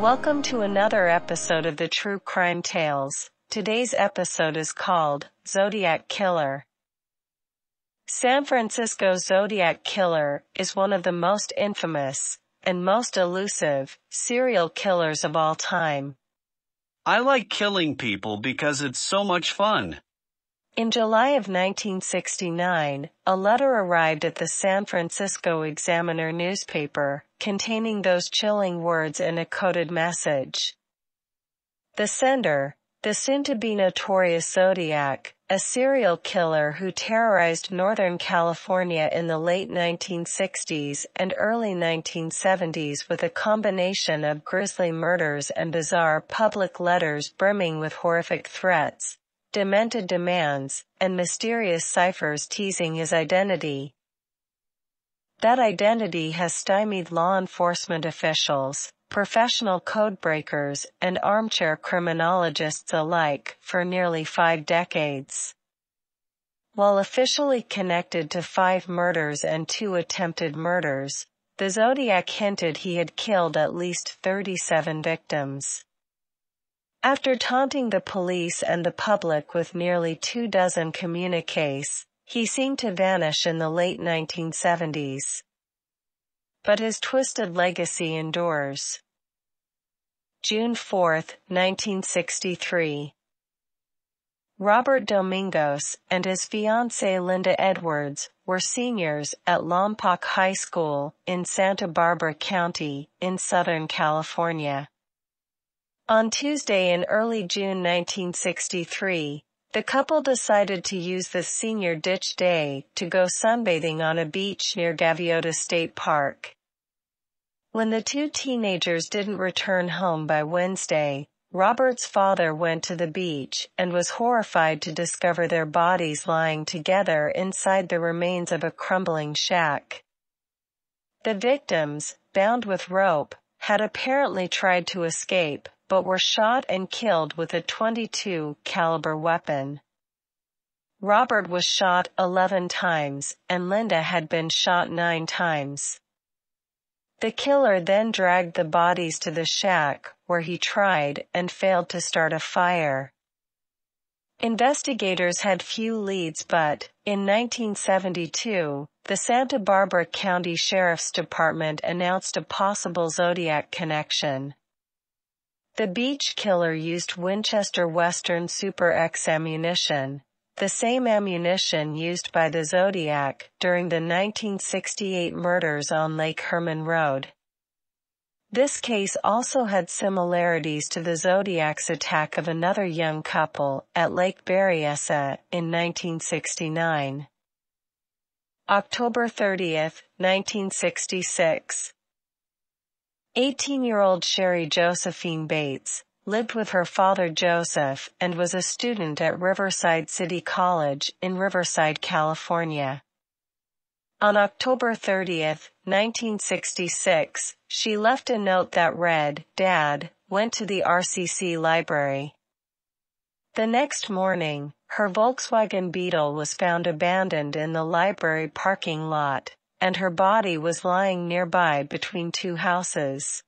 Welcome to another episode of the True Crime Tales. Today's episode is called Zodiac Killer. San Francisco Zodiac Killer is one of the most infamous and most elusive serial killers of all time. I like killing people because it's so much fun. In July of 1969, a letter arrived at the San Francisco Examiner newspaper containing those chilling words in a coded message. The sender, the soon-to-be notorious Zodiac, a serial killer who terrorized Northern California in the late 1960s and early 1970s with a combination of grisly murders and bizarre public letters brimming with horrific threats, demented demands, and mysterious ciphers teasing his identity. That identity has stymied law enforcement officials, professional codebreakers, and armchair criminologists alike for nearly five decades. While officially connected to five murders and two attempted murders, the Zodiac hinted he had killed at least 37 victims. After taunting the police and the public with nearly two dozen communiques, he seemed to vanish in the late 1970s. But his twisted legacy endures. June 4, 1963. Robert Domingos and his fiancée Linda Edwards were seniors at Lompoc High School in Santa Barbara County in Southern California. On Tuesday in early June 1963, the couple decided to use the senior ditch day to go sunbathing on a beach near Gaviota State Park. When the two teenagers didn't return home by Wednesday, Robert's father went to the beach and was horrified to discover their bodies lying together inside the remains of a crumbling shack. The victims, bound with rope, had apparently tried to escape, but were shot and killed with a 22 caliber weapon. Robert was shot 11 times and Linda had been shot 9 times. The killer then dragged the bodies to the shack where he tried and failed to start a fire. Investigators had few leads but, in 1972, the Santa Barbara County Sheriff's Department announced a possible Zodiac connection. The beach killer used Winchester Western Super X ammunition, the same ammunition used by the Zodiac during the 1968 murders on Lake Herman Road. This case also had similarities to the Zodiac's attack of another young couple at Lake Berryessa in 1969. October 30, 1966. 18-year-old Cheri Josephine Bates lived with her father Joseph and was a student at Riverside City College in Riverside, California. On October 30, 1966, she left a note that read, Dad, went to the RCC library. The next morning, her Volkswagen Beetle was found abandoned in the library parking lot and her body was lying nearby between two houses.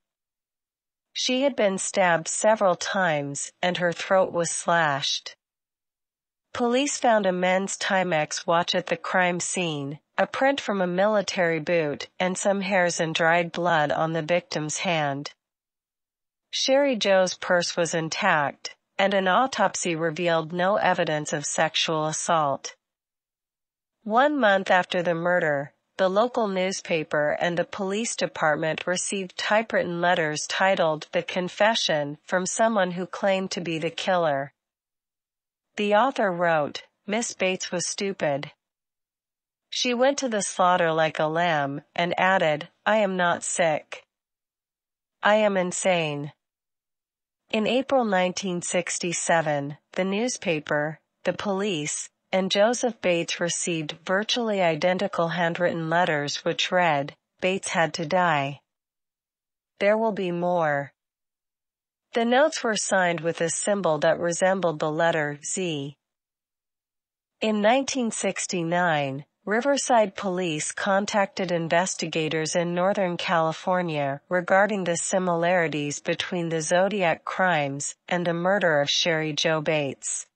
She had been stabbed several times and her throat was slashed. Police found a men's Timex watch at the crime scene, a print from a military boot, and some hairs and dried blood on the victim's hand. Cheri Jo's purse was intact, and an autopsy revealed no evidence of sexual assault. One month after the murder, the local newspaper and the police department received typewritten letters titled The Confession from someone who claimed to be the killer. The author wrote, Miss Bates was stupid. She went to the slaughter like a lamb and added, I am not sick. I am insane. In April 1967, the newspaper, the police, and Joseph Bates received virtually identical handwritten letters which read, Bates had to die. There will be more. The notes were signed with a symbol that resembled the letter Z. In 1969, Riverside police contacted investigators in Northern California regarding the similarities between the Zodiac crimes and the murder of Cheri Jo Bates.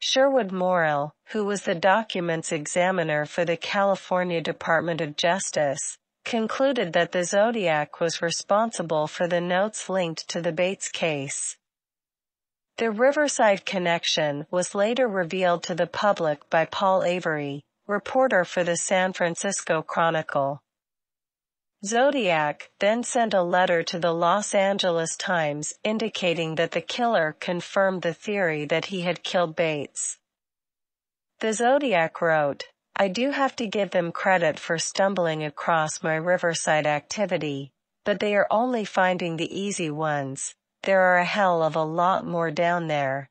Sherwood Morrill, who was the documents examiner for the California Department of Justice, concluded that the Zodiac was responsible for the notes linked to the Bates case. The Riverside connection was later revealed to the public by Paul Avery, reporter for the San Francisco Chronicle. Zodiac then sent a letter to the Los Angeles Times indicating that the killer confirmed the theory that he had killed Bates. The Zodiac wrote, I do have to give them credit for stumbling across my Riverside activity, but they are only finding the easy ones. There are a hell of a lot more down there.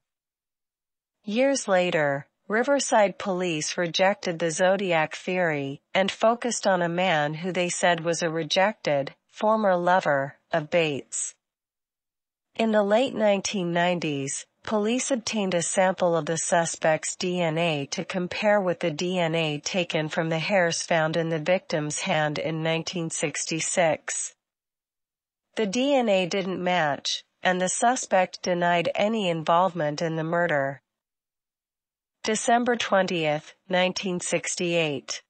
Years later, Riverside police rejected the Zodiac theory and focused on a man who they said was a rejected, former lover of Bates. In the late 1990s, police obtained a sample of the suspect's DNA to compare with the DNA taken from the hairs found in the victim's hand in 1966. The DNA didn't match, and the suspect denied any involvement in the murder. December 20, 1968.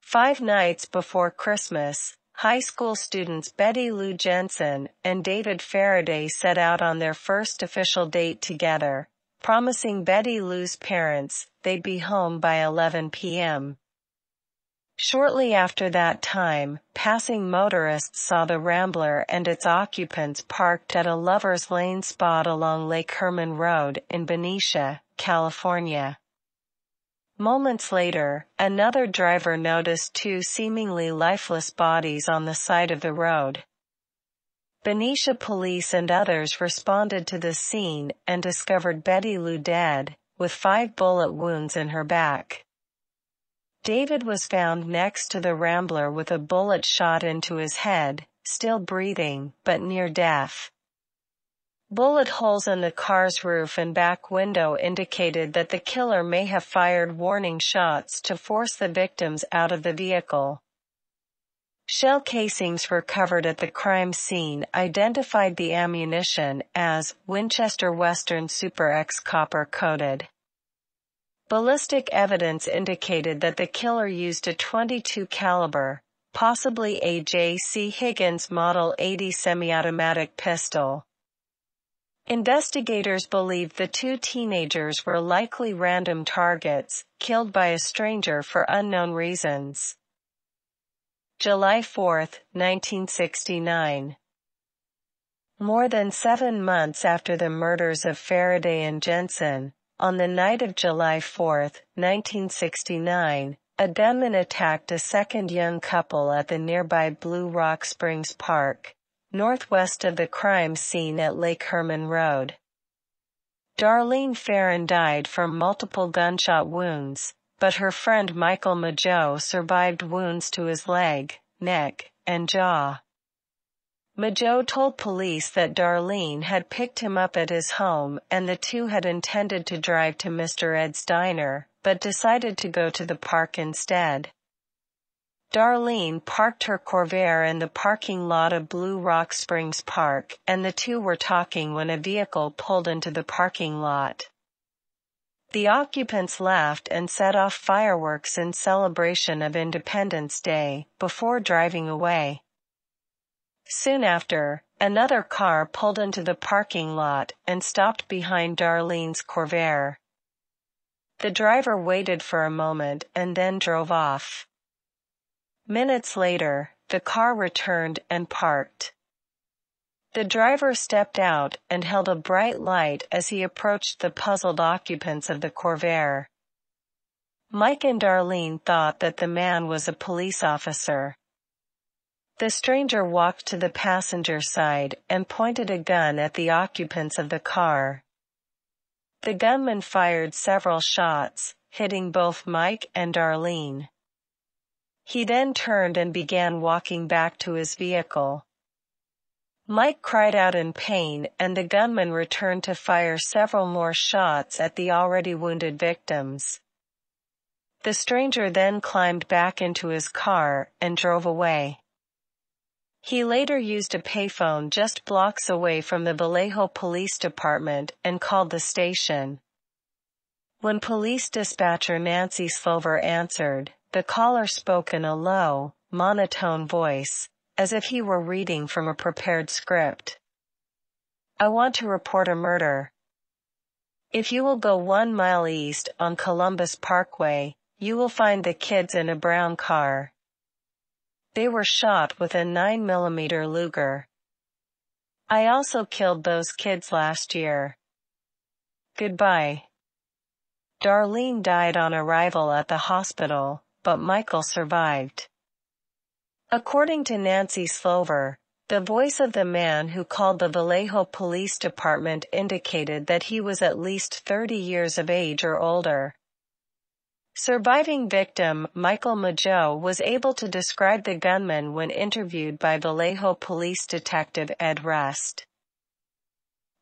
Five nights before Christmas, high school students Betty Lou Jensen and David Faraday set out on their first official date together, promising Betty Lou's parents they'd be home by 11 p.m. Shortly after that time, passing motorists saw the Rambler and its occupants parked at a lover's lane spot along Lake Herman Road in Benicia, California. Moments later, another driver noticed two seemingly lifeless bodies on the side of the road. Benicia police and others responded to the scene and discovered Betty Lou dead, with five bullet wounds in her back. David was found next to the Rambler with a bullet shot into his head, still breathing, but near death. Bullet holes in the car's roof and back window indicated that the killer may have fired warning shots to force the victims out of the vehicle. Shell casings recovered at the crime scene identified the ammunition as Winchester Western Super X copper coated. Ballistic evidence indicated that the killer used a 22 caliber, possibly a J.C. Higgins Model 80 semi-automatic pistol. Investigators believe the two teenagers were likely random targets, killed by a stranger for unknown reasons. July 4, 1969. More than seven months after the murders of Faraday and Jensen, on the night of July 4, 1969, a gunman attacked a second young couple at the nearby Blue Rock Springs Park northwest of the crime scene at Lake Herman Road. Darlene Ferrin died from multiple gunshot wounds, but her friend Michael Mageau survived wounds to his leg, neck, and jaw. Mageau told police that Darlene had picked him up at his home and the two had intended to drive to Mr. Ed's diner, but decided to go to the park instead. Darlene parked her Corvair in the parking lot of Blue Rock Springs Park, and the two were talking when a vehicle pulled into the parking lot. The occupants laughed and set off fireworks in celebration of Independence Day, before driving away. Soon after, another car pulled into the parking lot and stopped behind Darlene's Corvair. The driver waited for a moment and then drove off. Minutes later, the car returned and parked. The driver stepped out and held a bright light as he approached the puzzled occupants of the Corvair. Mike and Darlene thought that the man was a police officer. The stranger walked to the passenger side and pointed a gun at the occupants of the car. The gunman fired several shots, hitting both Mike and Darlene. He then turned and began walking back to his vehicle. Mike cried out in pain and the gunman returned to fire several more shots at the already wounded victims. The stranger then climbed back into his car and drove away. He later used a payphone just blocks away from the Vallejo Police Department and called the station. When police dispatcher Nancy Slover answered, the caller spoke in a low, monotone voice, as if he were reading from a prepared script. I want to report a murder. If you will go one mile east on Columbus Parkway, you will find the kids in a brown car. They were shot with a 9mm Luger. I also killed those kids last year. Goodbye. Darlene died on arrival at the hospital, but Michael survived. According to Nancy Slover, the voice of the man who called the Vallejo Police Department indicated that he was at least 30 years of age or older. Surviving victim Michael Mageau was able to describe the gunman when interviewed by Vallejo police detective Ed Rust.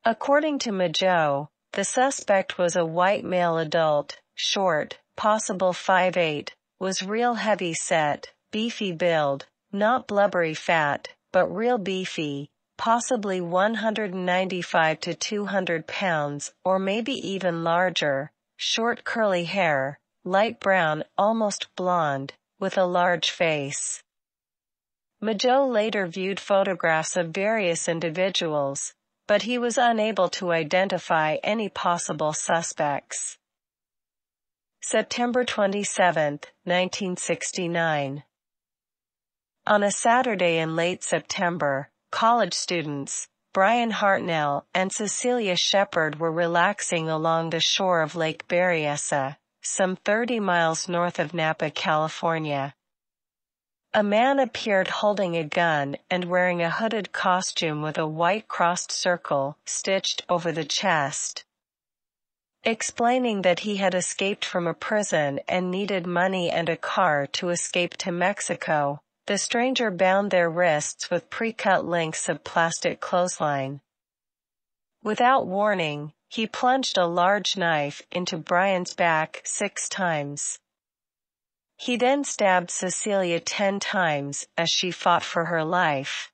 According to Mageau, the suspect was a white male adult, short, possible 5'8", was real heavy set, beefy build, not blubbery fat, but real beefy, possibly 195 to 200 pounds, or maybe even larger, short curly hair, light brown, almost blonde, with a large face. Mageau later viewed photographs of various individuals, but he was unable to identify any possible suspects. September 27, 1969. On a Saturday in late September, college students, Bryan Hartnell and Cecilia Shepard were relaxing along the shore of Lake Berryessa some 30 miles north of Napa, California. A man appeared holding a gun and wearing a hooded costume with a white crossed circle stitched over the chest. Explaining that he had escaped from a prison and needed money and a car to escape to Mexico, the stranger bound their wrists with pre-cut lengths of plastic clothesline. Without warning, he plunged a large knife into Bryan's back six times. He then stabbed Cecilia ten times as she fought for her life.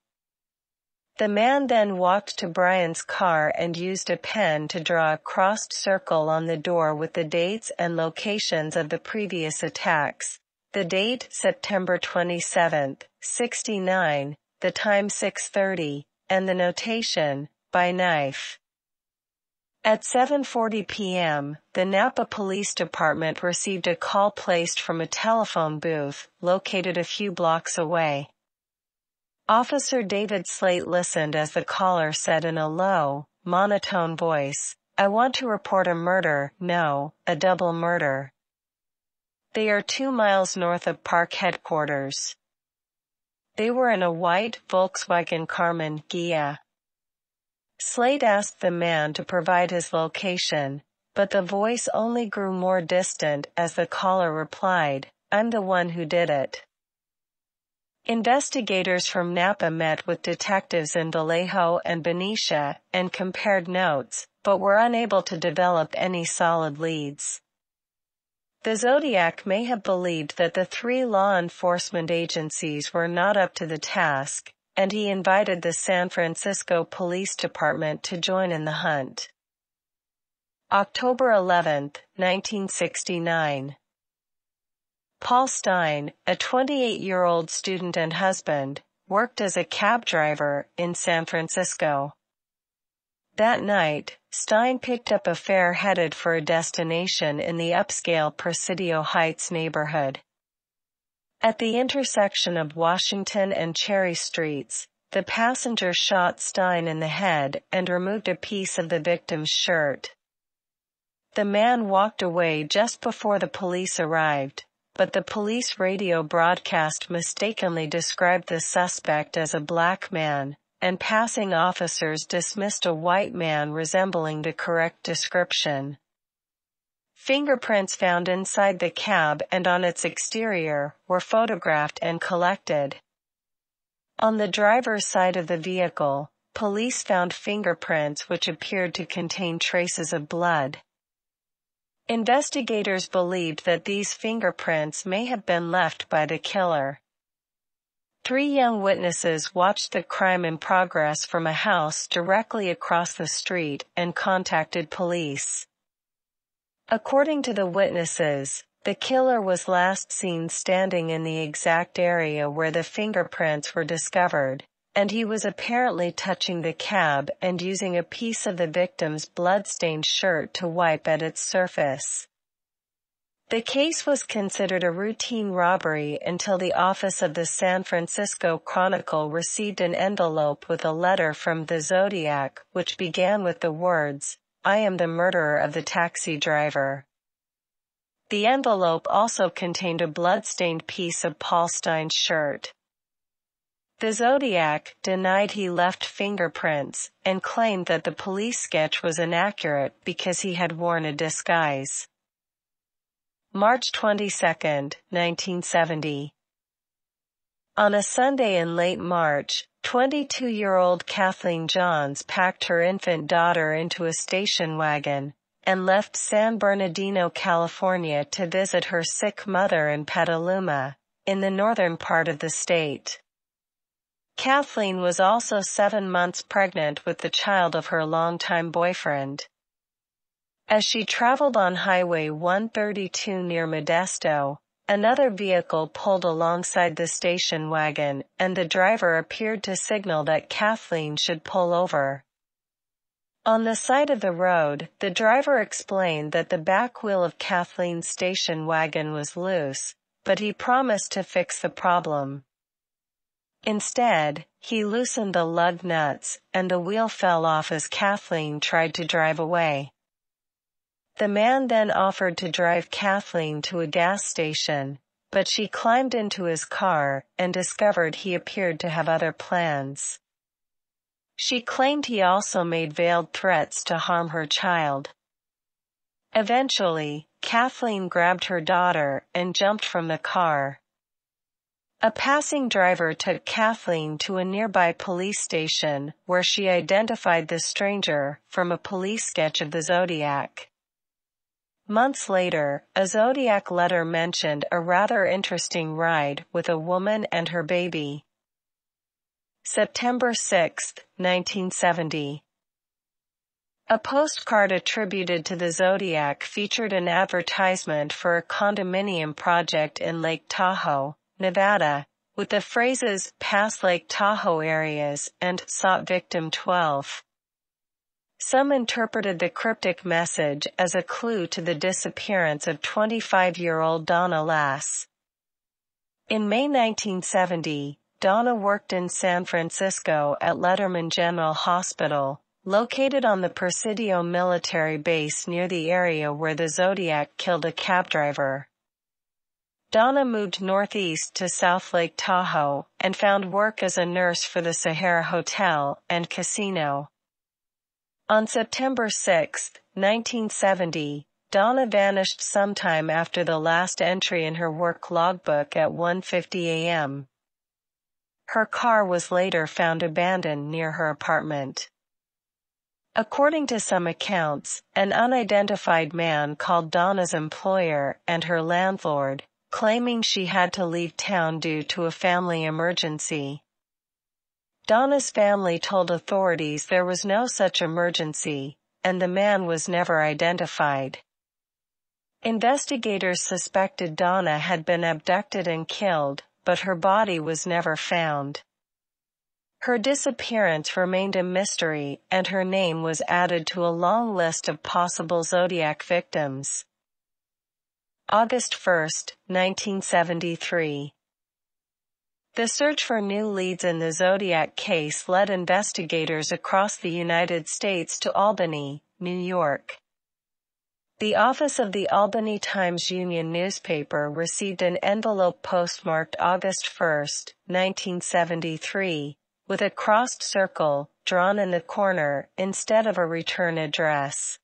The man then walked to Bryan's car and used a pen to draw a crossed circle on the door with the dates and locations of the previous attacks. The date September 27, 69, the time 6.30, and the notation, by knife. At 7.40 p.m., the Napa Police Department received a call placed from a telephone booth located a few blocks away. Officer David Slate listened as the caller said in a low, monotone voice, I want to report a murder, no, a double murder. They are two miles north of park headquarters. They were in a white Volkswagen Karmann Ghia. Slate asked the man to provide his location, but the voice only grew more distant as the caller replied, I'm the one who did it. Investigators from Napa met with detectives in Vallejo and Benicia and compared notes, but were unable to develop any solid leads. The Zodiac may have believed that the three law enforcement agencies were not up to the task, and he invited the San Francisco Police Department to join in the hunt. October 11, 1969. Paul Stine, a 28-year-old student and husband, worked as a cab driver in San Francisco. That night, Stine picked up a fare headed for a destination in the upscale Presidio Heights neighborhood. At the intersection of Washington and Cherry Streets, the passenger shot Stine in the head and removed a piece of the victim's shirt. The man walked away just before the police arrived, but the police radio broadcast mistakenly described the suspect as a black man, and passing officers dismissed a white man resembling the correct description. Fingerprints found inside the cab and on its exterior were photographed and collected. On the driver's side of the vehicle, police found fingerprints which appeared to contain traces of blood. Investigators believed that these fingerprints may have been left by the killer. Three young witnesses watched the crime in progress from a house directly across the street and contacted police. According to the witnesses, the killer was last seen standing in the exact area where the fingerprints were discovered, and he was apparently touching the cab and using a piece of the victim's blood-stained shirt to wipe at its surface. The case was considered a routine robbery until the office of the San Francisco Chronicle received an envelope with a letter from the Zodiac, which began with the words, I am the murderer of the taxi driver. The envelope also contained a blood-stained piece of Paul Stine's shirt. The Zodiac denied he left fingerprints and claimed that the police sketch was inaccurate because he had worn a disguise. March 22, 1970 On a Sunday in late March, 22-year-old Kathleen Johns packed her infant daughter into a station wagon and left San Bernardino, California to visit her sick mother in Petaluma, in the northern part of the state. Kathleen was also seven months pregnant with the child of her longtime boyfriend. As she traveled on Highway 132 near Modesto, another vehicle pulled alongside the station wagon and the driver appeared to signal that Kathleen should pull over. On the side of the road, the driver explained that the back wheel of Kathleen's station wagon was loose, but he promised to fix the problem. Instead, he loosened the lug nuts, and the wheel fell off as Kathleen tried to drive away. The man then offered to drive Kathleen to a gas station, but she climbed into his car and discovered he appeared to have other plans. She claimed he also made veiled threats to harm her child. Eventually, Kathleen grabbed her daughter and jumped from the car. A passing driver took Kathleen to a nearby police station where she identified the stranger from a police sketch of the Zodiac. Months later, a Zodiac letter mentioned a rather interesting ride with a woman and her baby. September 6, 1970. A postcard attributed to the Zodiac featured an advertisement for a condominium project in Lake Tahoe, Nevada, with the phrases past Lake Tahoe areas and sought victim 12. Some interpreted the cryptic message as a clue to the disappearance of 25-year-old Donna Lass. In May 1970, Donna worked in San Francisco at Letterman General Hospital, located on the Presidio military base near the area where the Zodiac killed a cab driver. Donna moved northeast to South Lake Tahoe and found work as a nurse for the Sahara Hotel and Casino. On September 6, 1970, Donna vanished sometime after the last entry in her work logbook at 1.50 a.m. Her car was later found abandoned near her apartment. According to some accounts, an unidentified man called Donna's employer and her landlord, claiming she had to leave town due to a family emergency. Donna's family told authorities there was no such emergency, and the man was never identified. Investigators suspected Donna had been abducted and killed, but her body was never found. Her disappearance remained a mystery and her name was added to a long list of possible Zodiac victims. August 1, 1973. The search for new leads in the Zodiac case led investigators across the United States to Albany, New York. The office of the Albany Times-Union newspaper received an envelope postmarked August 1, 1973, with a crossed circle drawn in the corner instead of a return address.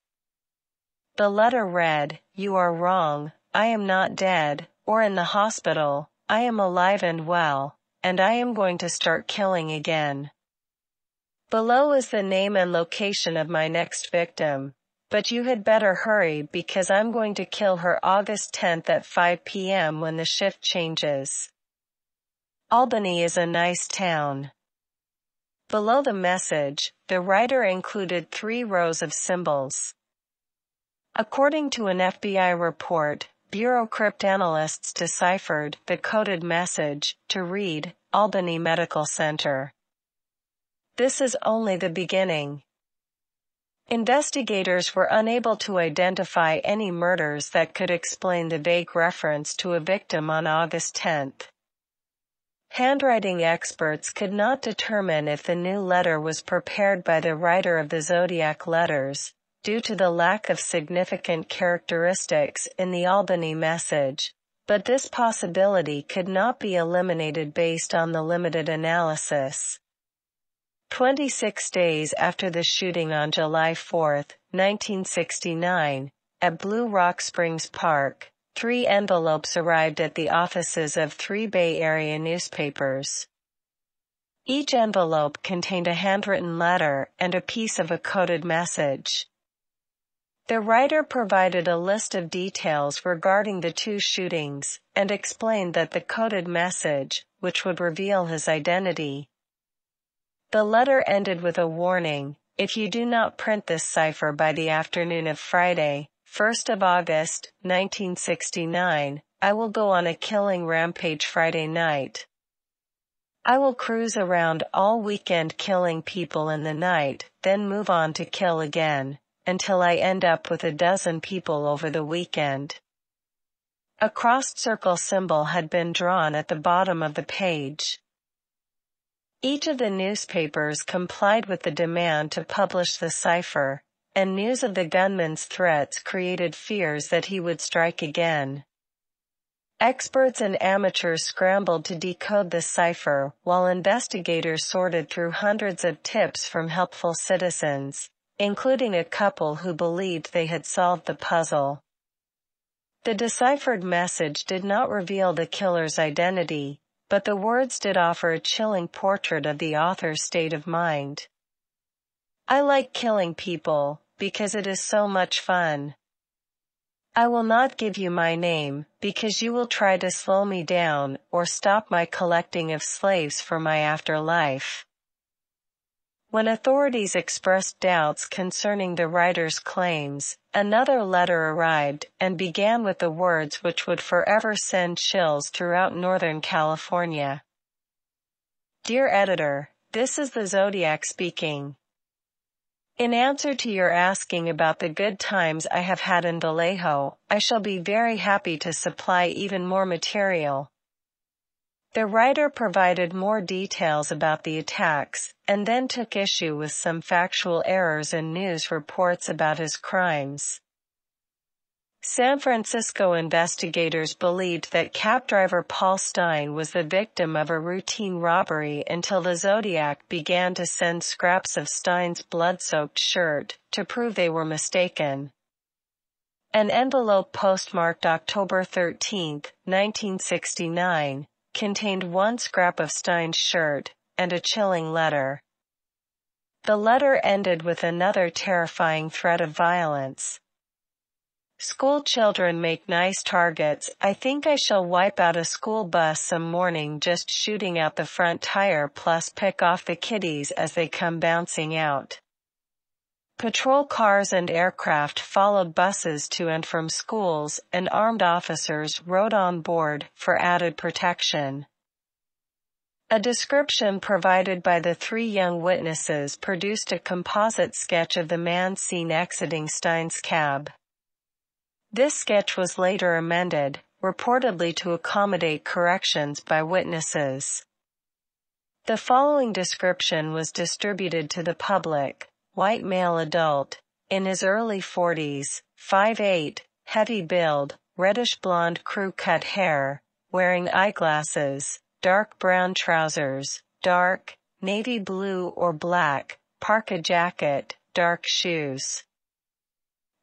The letter read, You are wrong, I am not dead, or in the hospital, I am alive and well, and I am going to start killing again. Below is the name and location of my next victim. But you had better hurry because I'm going to kill her August 10th at 5 p.m. when the shift changes. Albany is a nice town. Below the message, the writer included three rows of symbols. According to an FBI report, Bureau cryptanalysts deciphered the coded message to read Albany Medical Center. This is only the beginning. Investigators were unable to identify any murders that could explain the vague reference to a victim on August 10th. Handwriting experts could not determine if the new letter was prepared by the writer of the Zodiac letters, due to the lack of significant characteristics in the Albany message, but this possibility could not be eliminated based on the limited analysis. 26 days after the shooting on July 4, 1969, at Blue Rock Springs Park, three envelopes arrived at the offices of three Bay Area newspapers. Each envelope contained a handwritten letter and a piece of a coded message. The writer provided a list of details regarding the two shootings and explained that the coded message, which would reveal his identity, the letter ended with a warning, if you do not print this cipher by the afternoon of Friday, 1st of August, 1969, I will go on a killing rampage Friday night. I will cruise around all weekend killing people in the night, then move on to kill again, until I end up with a dozen people over the weekend. A crossed circle symbol had been drawn at the bottom of the page. Each of the newspapers complied with the demand to publish the cipher, and news of the gunman's threats created fears that he would strike again. Experts and amateurs scrambled to decode the cipher while investigators sorted through hundreds of tips from helpful citizens, including a couple who believed they had solved the puzzle. The deciphered message did not reveal the killer's identity, but the words did offer a chilling portrait of the author's state of mind. I like killing people, because it is so much fun. I will not give you my name, because you will try to slow me down or stop my collecting of slaves for my afterlife. When authorities expressed doubts concerning the writer's claims, another letter arrived and began with the words which would forever send chills throughout Northern California. Dear editor, this is the Zodiac speaking. In answer to your asking about the good times I have had in Vallejo, I shall be very happy to supply even more material. The writer provided more details about the attacks, and then took issue with some factual errors in news reports about his crimes. San Francisco investigators believed that cab driver Paul Stine was the victim of a routine robbery until the Zodiac began to send scraps of Stine's blood-soaked shirt to prove they were mistaken. An envelope postmarked October 13, 1969, contained one scrap of Stine's shirt and a chilling letter. The letter ended with another terrifying threat of violence. School children make nice targets. I think I shall wipe out a school bus some morning just shooting out the front tire plus pick off the kiddies as they come bouncing out. Patrol cars and aircraft followed buses to and from schools, and armed officers rode on board for added protection. A description provided by the three young witnesses produced a composite sketch of the man seen exiting Stine's cab. This sketch was later amended, reportedly to accommodate corrections by witnesses. The following description was distributed to the public white male adult, in his early 40s, 5'8", heavy build, reddish blonde crew cut hair, wearing eyeglasses, dark brown trousers, dark, navy blue or black, parka jacket, dark shoes.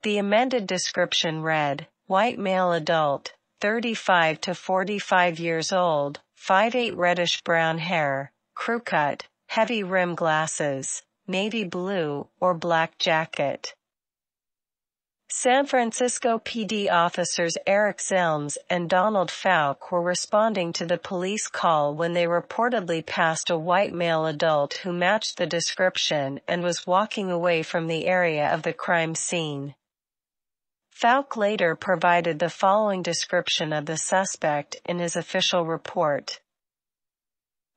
The amended description read, white male adult, 35 to 45 years old, 5'8 reddish brown hair, crew cut, heavy rim glasses, navy blue or black jacket. San Francisco PD officers Eric Zelms and Donald Fouke were responding to the police call when they reportedly passed a white male adult who matched the description and was walking away from the area of the crime scene. Fouke later provided the following description of the suspect in his official report.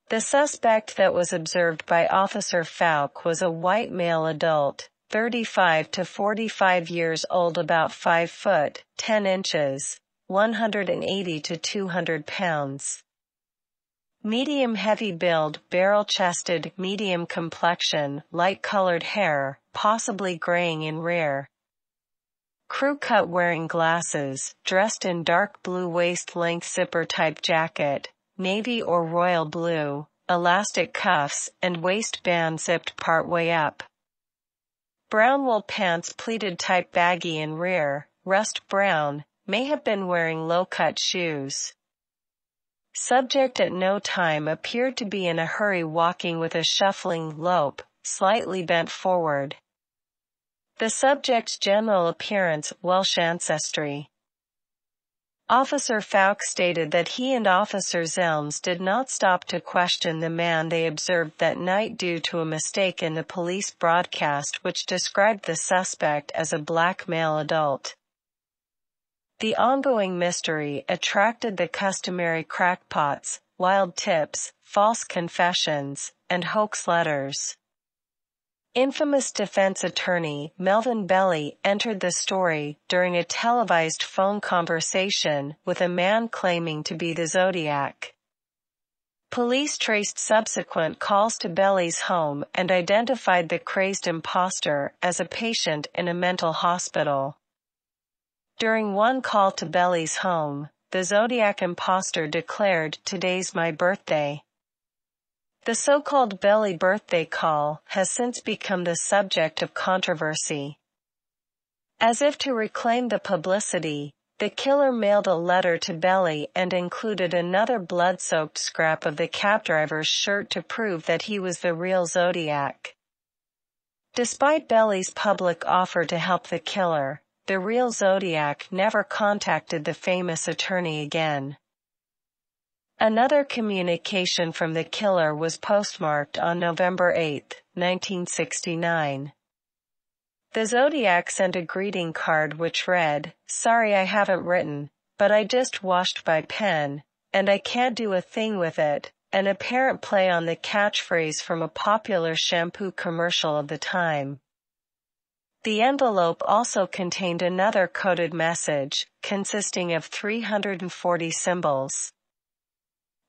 The suspect that was observed by Officer Fouke was a white male adult, 35 to 45 years old about 5 foot, 10 inches, 180 to 200 pounds. Medium heavy build, barrel chested, medium complexion, light colored hair, possibly graying in rear. Crew cut wearing glasses, dressed in dark blue waist length zipper type jacket, navy or royal blue, elastic cuffs, and waistband zipped part way up. Brown wool pants pleated type baggy in rear, rust brown, may have been wearing low-cut shoes. Subject at no time appeared to be in a hurry walking with a shuffling lope, slightly bent forward. The subject's general appearance, Welsh ancestry. Officer Fouke stated that he and Officer Zelms did not stop to question the man they observed that night due to a mistake in the police broadcast which described the suspect as a black male adult. The ongoing mystery attracted the customary crackpots, wild tips, false confessions, and hoax letters. Infamous defense attorney Melvin Belli entered the story during a televised phone conversation with a man claiming to be the Zodiac. Police traced subsequent calls to Belli's home and identified the crazed impostor as a patient in a mental hospital. During one call to Belli's home, the Zodiac impostor declared, today's my birthday. The so-called Belli birthday call has since become the subject of controversy. As if to reclaim the publicity, the killer mailed a letter to Belli and included another blood-soaked scrap of the cab driver's shirt to prove that he was the real Zodiac. Despite Belli's public offer to help the killer, the real Zodiac never contacted the famous attorney again. Another communication from the killer was postmarked on November 8, 1969. The Zodiac sent a greeting card which read, Sorry I haven't written, but I just washed my pen, and I can't do a thing with it, an apparent play on the catchphrase from a popular shampoo commercial of the time. The envelope also contained another coded message, consisting of 340 symbols.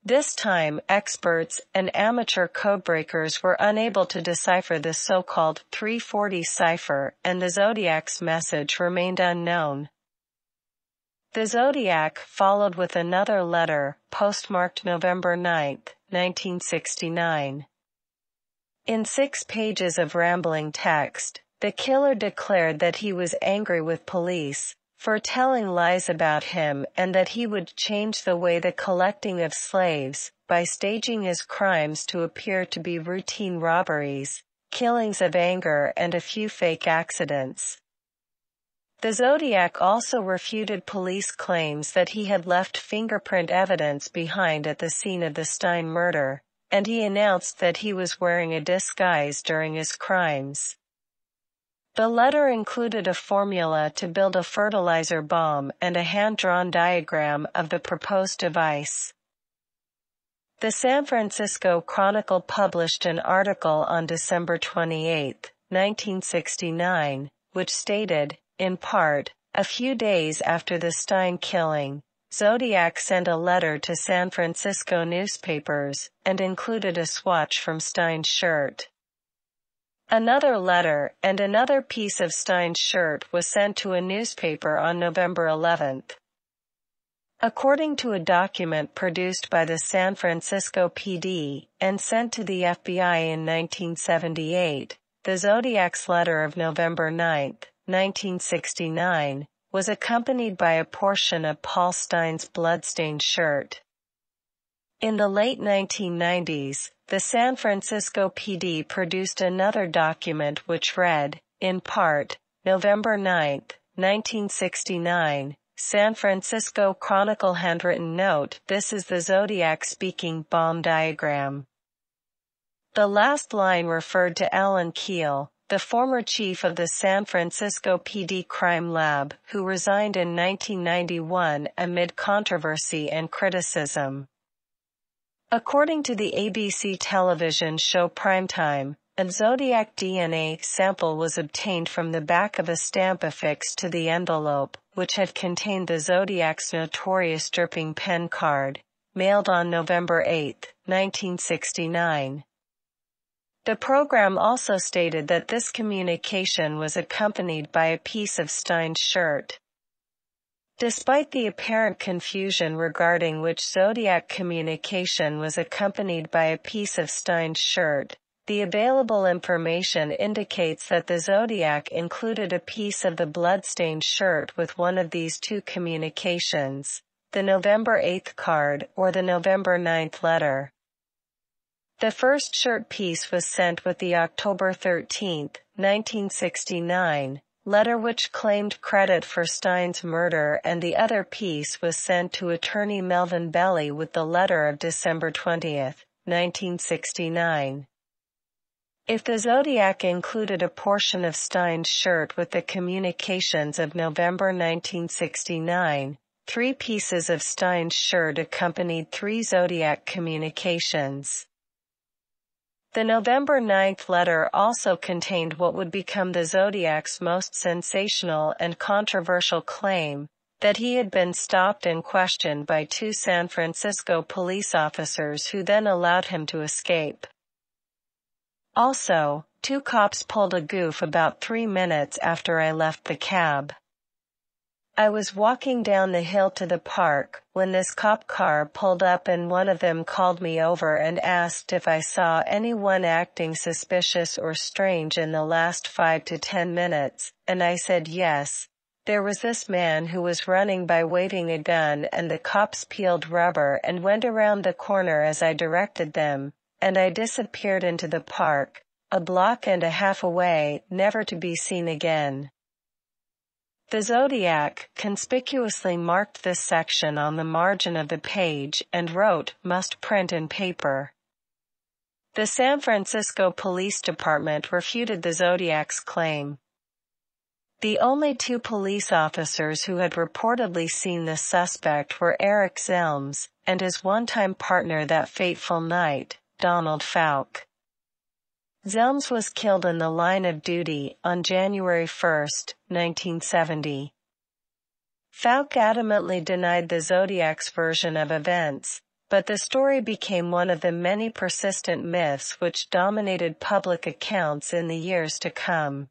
This time, experts and amateur codebreakers were unable to decipher the so-called 340 cipher and the Zodiac's message remained unknown. The Zodiac followed with another letter, postmarked November 9, 1969. In six pages of rambling text, the killer declared that he was angry with police, for telling lies about him and that he would change the way the collecting of slaves by staging his crimes to appear to be routine robberies, killings of anger and a few fake accidents. The Zodiac also refuted police claims that he had left fingerprint evidence behind at the scene of the Stine murder, and he announced that he was wearing a disguise during his crimes. The letter included a formula to build a fertilizer bomb and a hand-drawn diagram of the proposed device. The San Francisco Chronicle published an article on December 28, 1969, which stated, in part, a few days after the Stine killing, Zodiac sent a letter to San Francisco newspapers and included a swatch from Stine's shirt. Another letter and another piece of Stine's shirt was sent to a newspaper on November 11th. According to a document produced by the San Francisco PD and sent to the FBI in 1978, the Zodiac's letter of November 9, 1969, was accompanied by a portion of Paul Stine's bloodstained shirt. In the late 1990s, the San Francisco PD produced another document which read, in part, November 9, 1969, San Francisco Chronicle handwritten note, this is the Zodiac speaking bomb diagram. The last line referred to Alan Keel, the former chief of the San Francisco PD crime lab, who resigned in 1991 amid controversy and criticism. According to the ABC television show Primetime, a Zodiac DNA sample was obtained from the back of a stamp affixed to the envelope, which had contained the Zodiac's notorious dripping pen card, mailed on November 8, 1969. The program also stated that this communication was accompanied by a piece of Stine's shirt. Despite the apparent confusion regarding which Zodiac communication was accompanied by a piece of Stine's shirt, the available information indicates that the Zodiac included a piece of the bloodstained shirt with one of these two communications, the November 8th card or the November 9th letter. The first shirt piece was sent with the October 13, 1969, letter which claimed credit for Stine's murder and the other piece was sent to attorney Melvin Belli with the letter of December 20, 1969. If the Zodiac included a portion of Stine's shirt with the communications of November 1969, three pieces of Stine's shirt accompanied three Zodiac communications. The November 9th letter also contained what would become the Zodiac's most sensational and controversial claim, that he had been stopped and questioned by two San Francisco police officers who then allowed him to escape. Also, two cops pulled a goof about three minutes after I left the cab. I was walking down the hill to the park when this cop car pulled up and one of them called me over and asked if I saw anyone acting suspicious or strange in the last five to ten minutes, and I said yes. There was this man who was running by waving a gun and the cops peeled rubber and went around the corner as I directed them, and I disappeared into the park, a block and a half away, never to be seen again. The zodiac conspicuously marked this section on the margin of the page and wrote, must print in paper. The San Francisco Police Department refuted the Zodiac's claim. The only two police officers who had reportedly seen the suspect were Eric Zelms and his one-time partner that fateful night, Donald Fouke. Zelms was killed in the line of duty on January 1, 1970. Fouke adamantly denied the Zodiac's version of events, but the story became one of the many persistent myths which dominated public accounts in the years to come.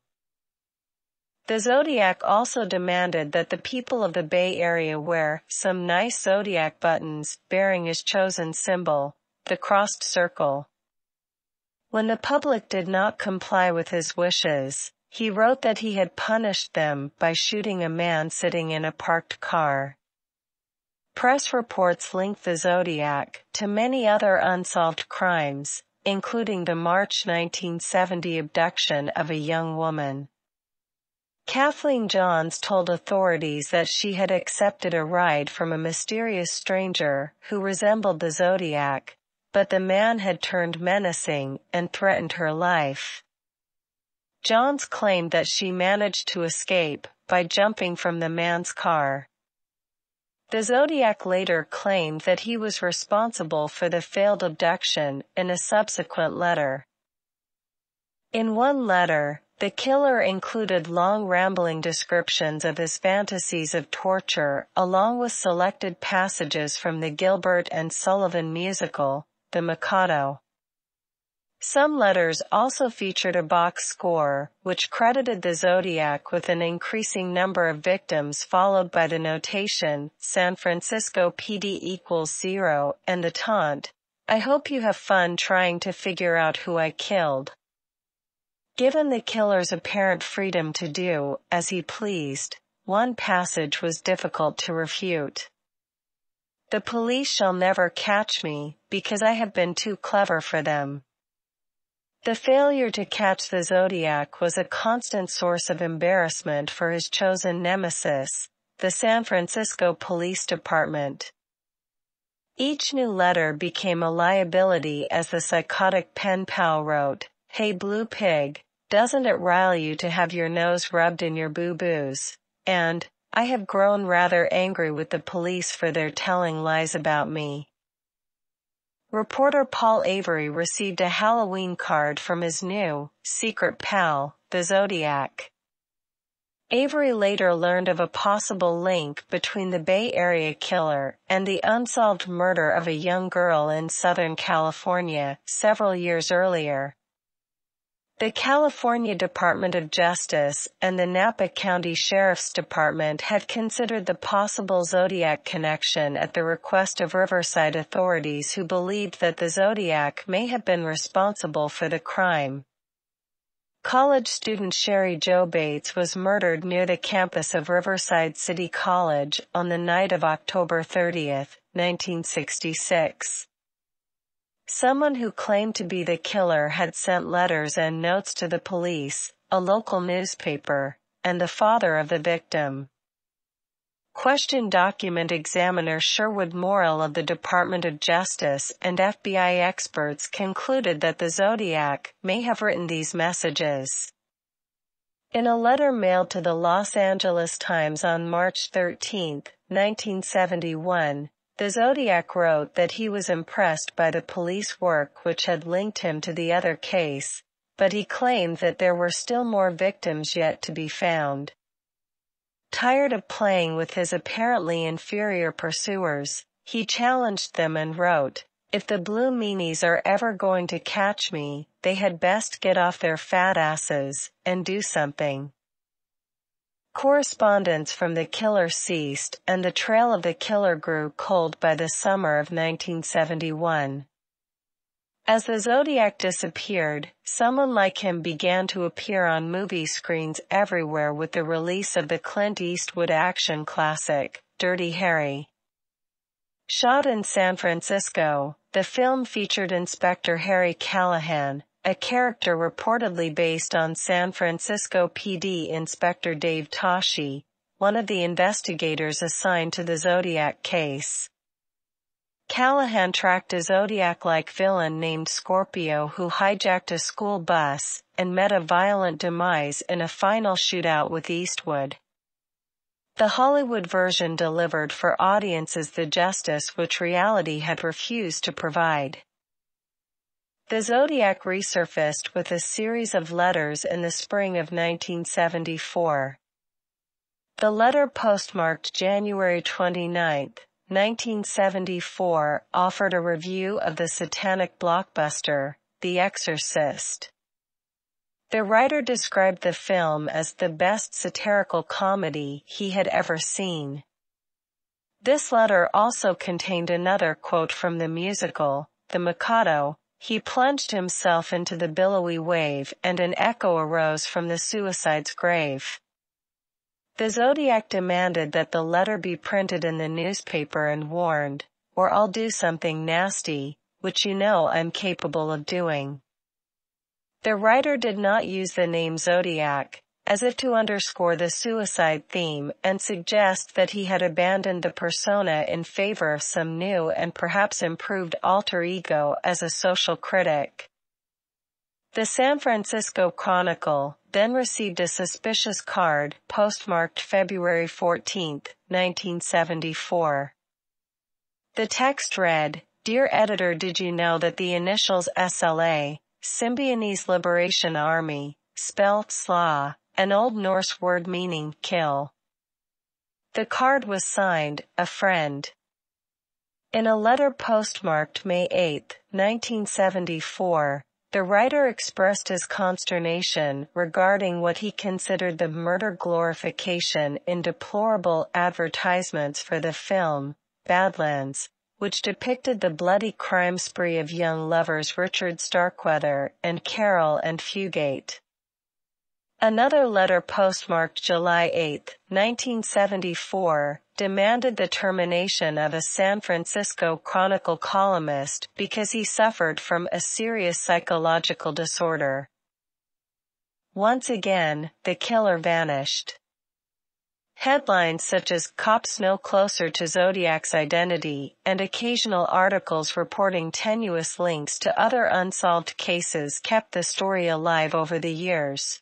The Zodiac also demanded that the people of the Bay Area wear some nice Zodiac buttons bearing his chosen symbol, the crossed circle. When the public did not comply with his wishes, he wrote that he had punished them by shooting a man sitting in a parked car. Press reports linked the Zodiac to many other unsolved crimes, including the March 1970 abduction of a young woman. Kathleen Johns told authorities that she had accepted a ride from a mysterious stranger who resembled the Zodiac, but the man had turned menacing and threatened her life. Johns claimed that she managed to escape by jumping from the man's car. The Zodiac later claimed that he was responsible for the failed abduction in a subsequent letter. In one letter, the killer included long rambling descriptions of his fantasies of torture along with selected passages from the Gilbert and Sullivan musical, the Mikado. Some letters also featured a box score, which credited the Zodiac with an increasing number of victims followed by the notation, San Francisco PD equals zero, and the taunt, I hope you have fun trying to figure out who I killed. Given the killer's apparent freedom to do as he pleased, one passage was difficult to refute. The police shall never catch me, because I have been too clever for them. The failure to catch the Zodiac was a constant source of embarrassment for his chosen nemesis, the San Francisco Police Department. Each new letter became a liability as the psychotic pen pal wrote, Hey blue pig, doesn't it rile you to have your nose rubbed in your boo-boos? And, I have grown rather angry with the police for their telling lies about me. Reporter Paul Avery received a Halloween card from his new, secret pal, the Zodiac. Avery later learned of a possible link between the Bay Area killer and the unsolved murder of a young girl in Southern California several years earlier. The California Department of Justice and the Napa County Sheriff's Department had considered the possible Zodiac connection at the request of Riverside authorities who believed that the Zodiac may have been responsible for the crime. College student Cheri Jo Bates was murdered near the campus of Riverside City College on the night of October 30, 1966. Someone who claimed to be the killer had sent letters and notes to the police, a local newspaper, and the father of the victim. Question document examiner Sherwood Morrill of the Department of Justice and FBI experts concluded that the Zodiac may have written these messages. In a letter mailed to the Los Angeles Times on March 13, 1971, the Zodiac wrote that he was impressed by the police work which had linked him to the other case, but he claimed that there were still more victims yet to be found. Tired of playing with his apparently inferior pursuers, he challenged them and wrote, If the blue meanies are ever going to catch me, they had best get off their fat asses and do something. Correspondence from the killer ceased and the trail of the killer grew cold by the summer of 1971. As the Zodiac disappeared, someone like him began to appear on movie screens everywhere with the release of the Clint Eastwood action classic, Dirty Harry. Shot in San Francisco, the film featured Inspector Harry Callahan, a character reportedly based on San Francisco PD Inspector Dave Toschi, one of the investigators assigned to the Zodiac case. Callahan tracked a Zodiac-like villain named Scorpio who hijacked a school bus and met a violent demise in a final shootout with Eastwood. The Hollywood version delivered for audiences the justice which reality had refused to provide. The Zodiac resurfaced with a series of letters in the spring of 1974. The letter postmarked January 29, 1974 offered a review of the satanic blockbuster, The Exorcist. The writer described the film as the best satirical comedy he had ever seen. This letter also contained another quote from the musical, The Mikado, he plunged himself into the billowy wave and an echo arose from the suicide's grave. The Zodiac demanded that the letter be printed in the newspaper and warned, or I'll do something nasty, which you know I'm capable of doing. The writer did not use the name Zodiac, as if to underscore the suicide theme and suggest that he had abandoned the persona in favor of some new and perhaps improved alter ego as a social critic. The San Francisco Chronicle, then received a suspicious card, postmarked February 14, 1974. The text read, Dear editor did you know that the initials SLA, Symbionese Liberation Army, spelled SLA, an Old Norse word meaning kill. The card was signed, a friend. In a letter postmarked May 8, 1974, the writer expressed his consternation regarding what he considered the murder glorification in deplorable advertisements for the film, Badlands, which depicted the bloody crime spree of young lovers Richard Starkweather and Caril Ann Fugate. Another letter postmarked July 8, 1974, demanded the termination of a San Francisco Chronicle columnist because he suffered from a serious psychological disorder. Once again, the killer vanished. Headlines such as Cops No Closer to Zodiac's Identity and occasional articles reporting tenuous links to other unsolved cases kept the story alive over the years.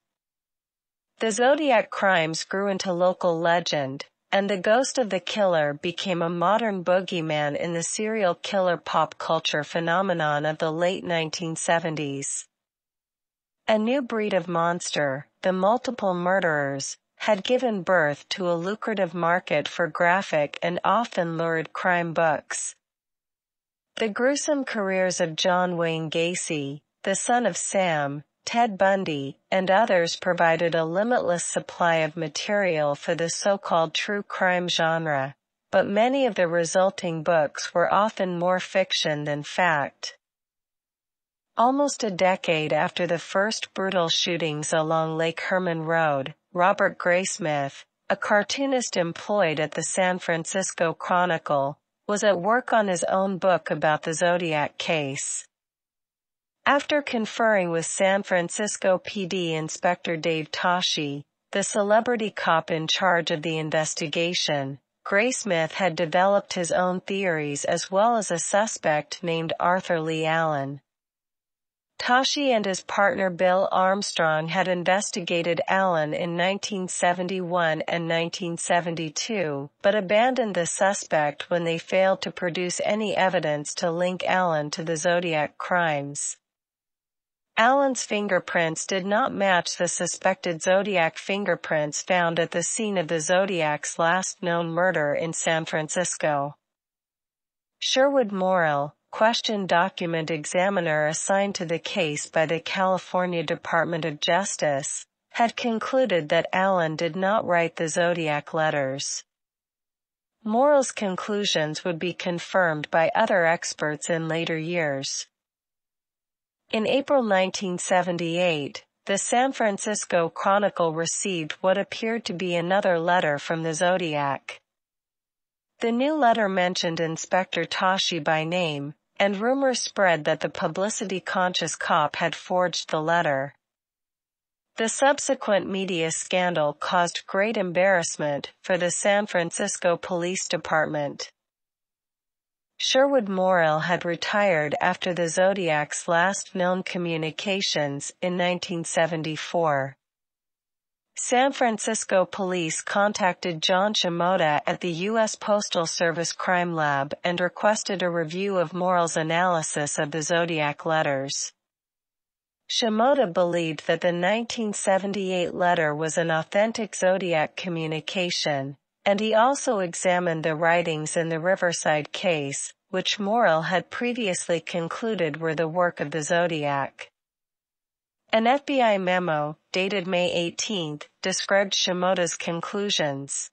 The Zodiac crimes grew into local legend, and the ghost of the killer became a modern boogeyman in the serial killer pop culture phenomenon of the late 1970s. A new breed of monster, the multiple murderers, had given birth to a lucrative market for graphic and often lurid crime books. The gruesome careers of John Wayne Gacy, the son of Sam, Ted Bundy, and others provided a limitless supply of material for the so-called true crime genre, but many of the resulting books were often more fiction than fact. Almost a decade after the first brutal shootings along Lake Herman Road, Robert Graysmith, a cartoonist employed at the San Francisco Chronicle, was at work on his own book about the Zodiac case. After conferring with San Francisco PD Inspector Dave Toschi, the celebrity cop in charge of the investigation, Graysmith had developed his own theories as well as a suspect named Arthur Lee Allen. Toschi and his partner Bill Armstrong had investigated Allen in 1971 and 1972, but abandoned the suspect when they failed to produce any evidence to link Allen to the Zodiac crimes. Allen's fingerprints did not match the suspected Zodiac fingerprints found at the scene of the Zodiac's last known murder in San Francisco. Sherwood Morrill, question document examiner assigned to the case by the California Department of Justice, had concluded that Allen did not write the Zodiac letters. Morrill's conclusions would be confirmed by other experts in later years. In April 1978, the San Francisco Chronicle received what appeared to be another letter from the Zodiac. The new letter mentioned Inspector Toschi by name, and rumors spread that the publicity-conscious cop had forged the letter. The subsequent media scandal caused great embarrassment for the San Francisco Police Department. Sherwood Morrill had retired after the Zodiac's last known communications in 1974. San Francisco police contacted John Shimoda at the U.S. Postal Service Crime Lab and requested a review of Morrill's analysis of the Zodiac letters. Shimoda believed that the 1978 letter was an authentic Zodiac communication, and he also examined the writings in the Riverside case, which Morrill had previously concluded were the work of the Zodiac. An FBI memo, dated May 18, described Shimoda's conclusions.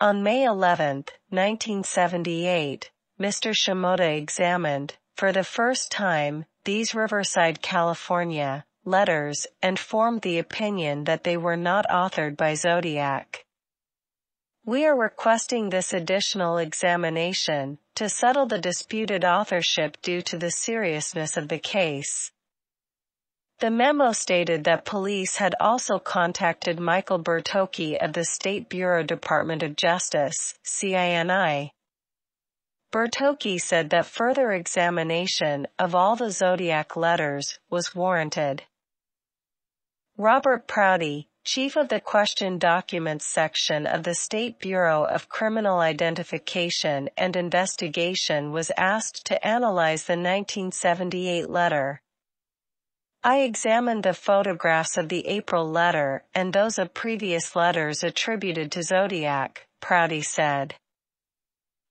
On May 11, 1978, Mr. Shimoda examined, for the first time, these Riverside, California, letters and formed the opinion that they were not authored by Zodiac. We are requesting this additional examination to settle the disputed authorship due to the seriousness of the case. The memo stated that police had also contacted Michael Bertocchi of the State Bureau Department of Justice, CINI. Bertocchi said that further examination of all the Zodiac letters was warranted. Robert Prouty, chief of the Question Documents section of the State Bureau of Criminal Identification and Investigation was asked to analyze the 1978 letter. I examined the photographs of the April letter and those of previous letters attributed to Zodiac, Prouty said.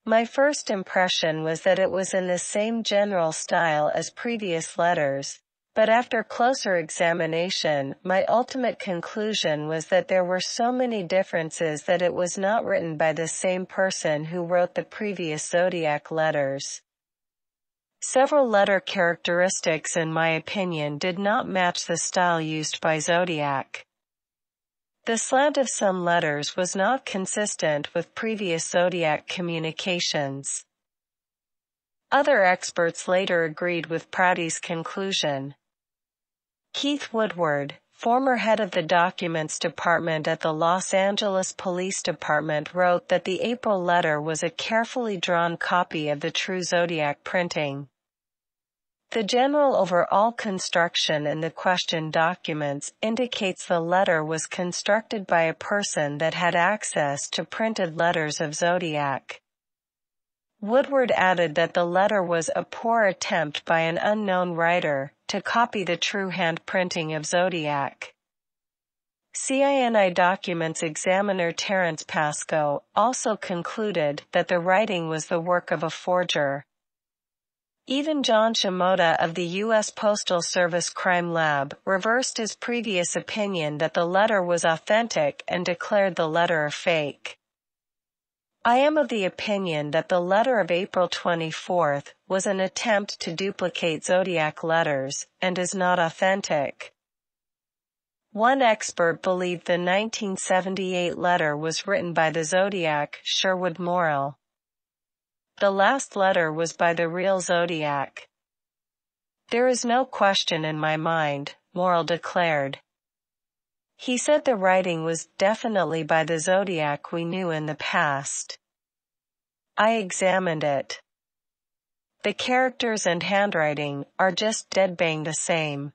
My first impression was that it was in the same general style as previous letters, but after closer examination, my ultimate conclusion was that there were so many differences that it was not written by the same person who wrote the previous Zodiac letters. Several letter characteristics in my opinion did not match the style used by Zodiac. The slant of some letters was not consistent with previous Zodiac communications. Other experts later agreed with Prouty's conclusion. Keith Woodward, former head of the documents department at the Los Angeles Police Department wrote that the April letter was a carefully drawn copy of the true Zodiac printing. The general overall construction in the question documents indicates the letter was constructed by a person that had access to printed letters of Zodiac. Woodward added that the letter was a poor attempt by an unknown writer to copy the true handprinting of Zodiac. CINI documents examiner Terence Pascoe also concluded that the writing was the work of a forger. Even John Shimoda of the U.S. Postal Service Crime Lab reversed his previous opinion that the letter was authentic and declared the letter a fake. I am of the opinion that the letter of April 24th was an attempt to duplicate zodiac letters and is not authentic. One expert believed the 1978 letter was written by the zodiac Sherwood Morrill. The last letter was by the real Zodiac. There is no question in my mind, Morrill declared. He said the writing was definitely by the Zodiac we knew in the past. I examined it. The characters and handwriting are just dead bang the same.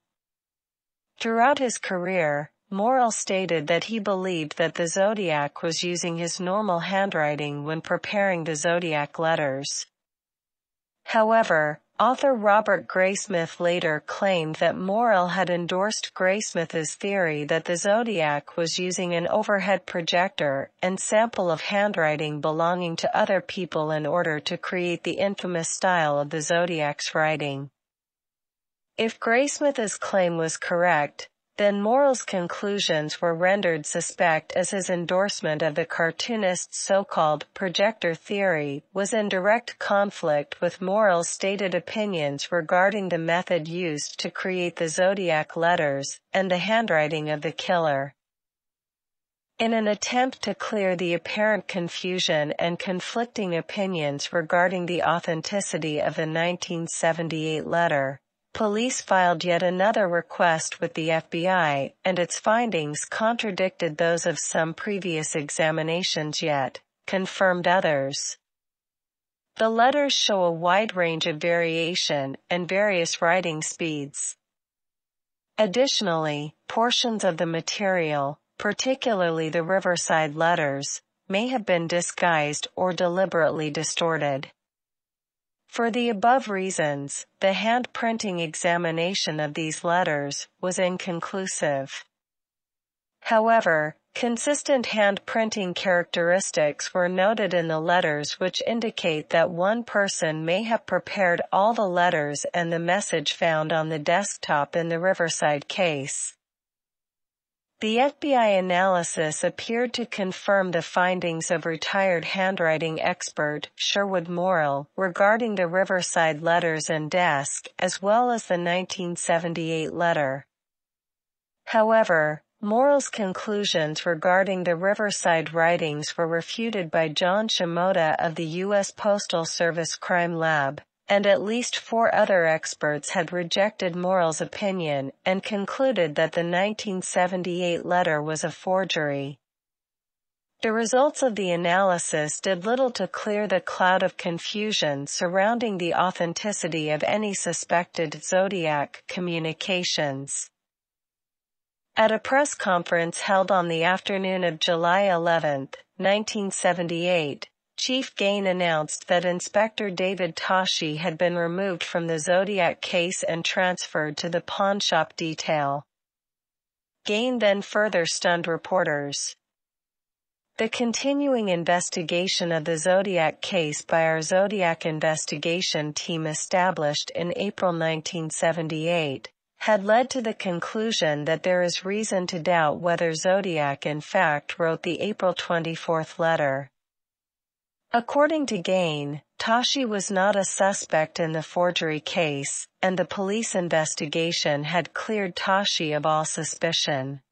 Throughout his career, Morrill stated that he believed that the Zodiac was using his normal handwriting when preparing the Zodiac letters. However, author Robert Graysmith later claimed that Morrill had endorsed Graysmith's theory that the Zodiac was using an overhead projector and sample of handwriting belonging to other people in order to create the infamous style of the Zodiac's writing. If Graysmith's claim was correct, then Morrill's conclusions were rendered suspect as his endorsement of the cartoonist's so-called projector theory was in direct conflict with Morrill's stated opinions regarding the method used to create the zodiac letters and the handwriting of the killer. In an attempt to clear the apparent confusion and conflicting opinions regarding the authenticity of the 1978 letter, Police filed yet another request with the FBI, and its findings contradicted those of some previous examinations yet confirmed others. The letters show a wide range of variation and various writing speeds. Additionally, portions of the material, particularly the Riverside letters, may have been disguised or deliberately distorted. For the above reasons, the hand-printing examination of these letters was inconclusive. However, consistent hand-printing characteristics were noted in the letters which indicate that one person may have prepared all the letters and the message found on the desktop in the Riverside case. The FBI analysis appeared to confirm the findings of retired handwriting expert Sherwood Morrill regarding the Riverside letters and desk as well as the 1978 letter. However, Morrill's conclusions regarding the Riverside writings were refuted by John Shimoda of the U.S. Postal Service Crime Lab and at least four other experts had rejected Morrill's opinion and concluded that the 1978 letter was a forgery. The results of the analysis did little to clear the cloud of confusion surrounding the authenticity of any suspected Zodiac communications. At a press conference held on the afternoon of July 11, 1978, Chief Gain announced that Inspector David Toschi had been removed from the Zodiac case and transferred to the pawn shop detail. Gain then further stunned reporters. The continuing investigation of the Zodiac case by our Zodiac investigation team established in April 1978 had led to the conclusion that there is reason to doubt whether Zodiac in fact wrote the April 24th letter. According to Gain, Toschi was not a suspect in the forgery case, and the police investigation had cleared Toschi of all suspicion.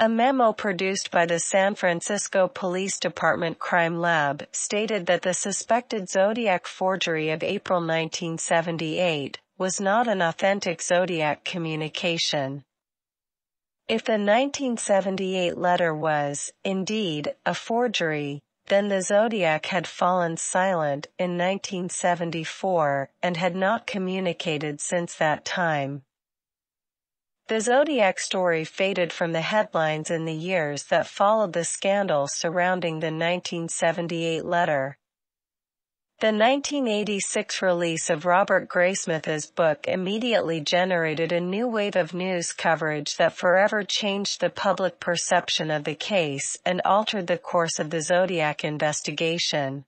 A memo produced by the San Francisco Police Department Crime Lab stated that the suspected Zodiac forgery of April 1978 was not an authentic Zodiac communication. If the 1978 letter was, indeed, a forgery, then the Zodiac had fallen silent in 1974 and had not communicated since that time. The Zodiac story faded from the headlines in the years that followed the scandal surrounding the 1978 letter. The 1986 release of Robert Graysmith's book immediately generated a new wave of news coverage that forever changed the public perception of the case and altered the course of the Zodiac investigation.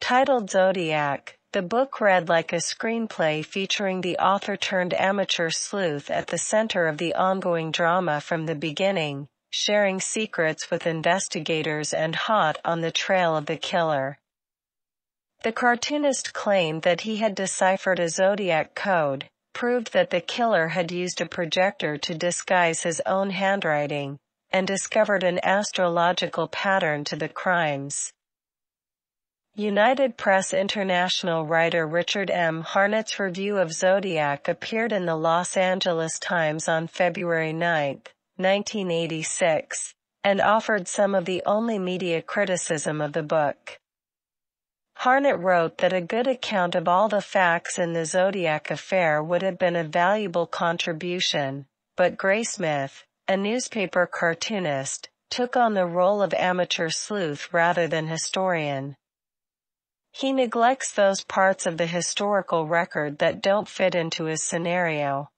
Titled Zodiac, the book read like a screenplay featuring the author turned amateur sleuth at the center of the ongoing drama from the beginning, sharing secrets with investigators and hot on the trail of the killer. The cartoonist claimed that he had deciphered a zodiac code, proved that the killer had used a projector to disguise his own handwriting, and discovered an astrological pattern to the crimes. United Press International writer Richard M. Harnett's review of Zodiac appeared in the Los Angeles Times on February 9, 1986, and offered some of the only media criticism of the book. Harnett wrote that a good account of all the facts in the Zodiac affair would have been a valuable contribution, but Graysmith, a newspaper cartoonist, took on the role of amateur sleuth rather than historian. He neglects those parts of the historical record that don't fit into his scenario.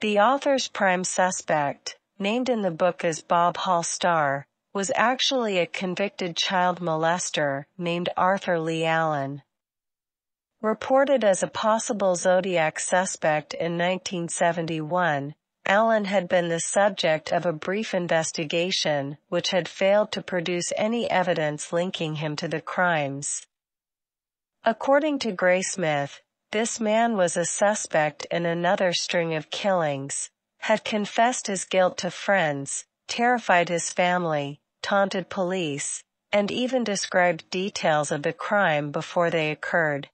The author's prime suspect, named in the book as Bob Hall Starr, was actually a convicted child molester named Arthur Lee Allen. Reported as a possible Zodiac suspect in 1971, Allen had been the subject of a brief investigation which had failed to produce any evidence linking him to the crimes. According to Graysmith, this man was a suspect in another string of killings, had confessed his guilt to friends, terrified his family, taunted police, and even described details of the crime before they occurred.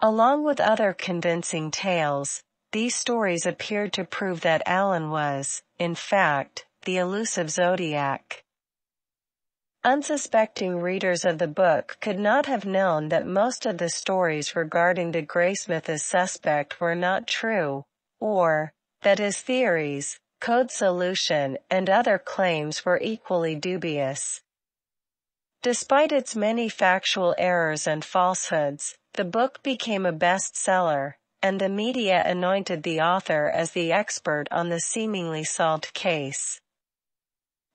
Along with other convincing tales, these stories appeared to prove that Allen was, in fact, the elusive Zodiac. Unsuspecting readers of the book could not have known that most of the stories regarding the Graysmith as suspect were not true, or that his theories, code solution, and other claims were equally dubious. Despite its many factual errors and falsehoods, the book became a bestseller, and the media anointed the author as the expert on the seemingly solved case.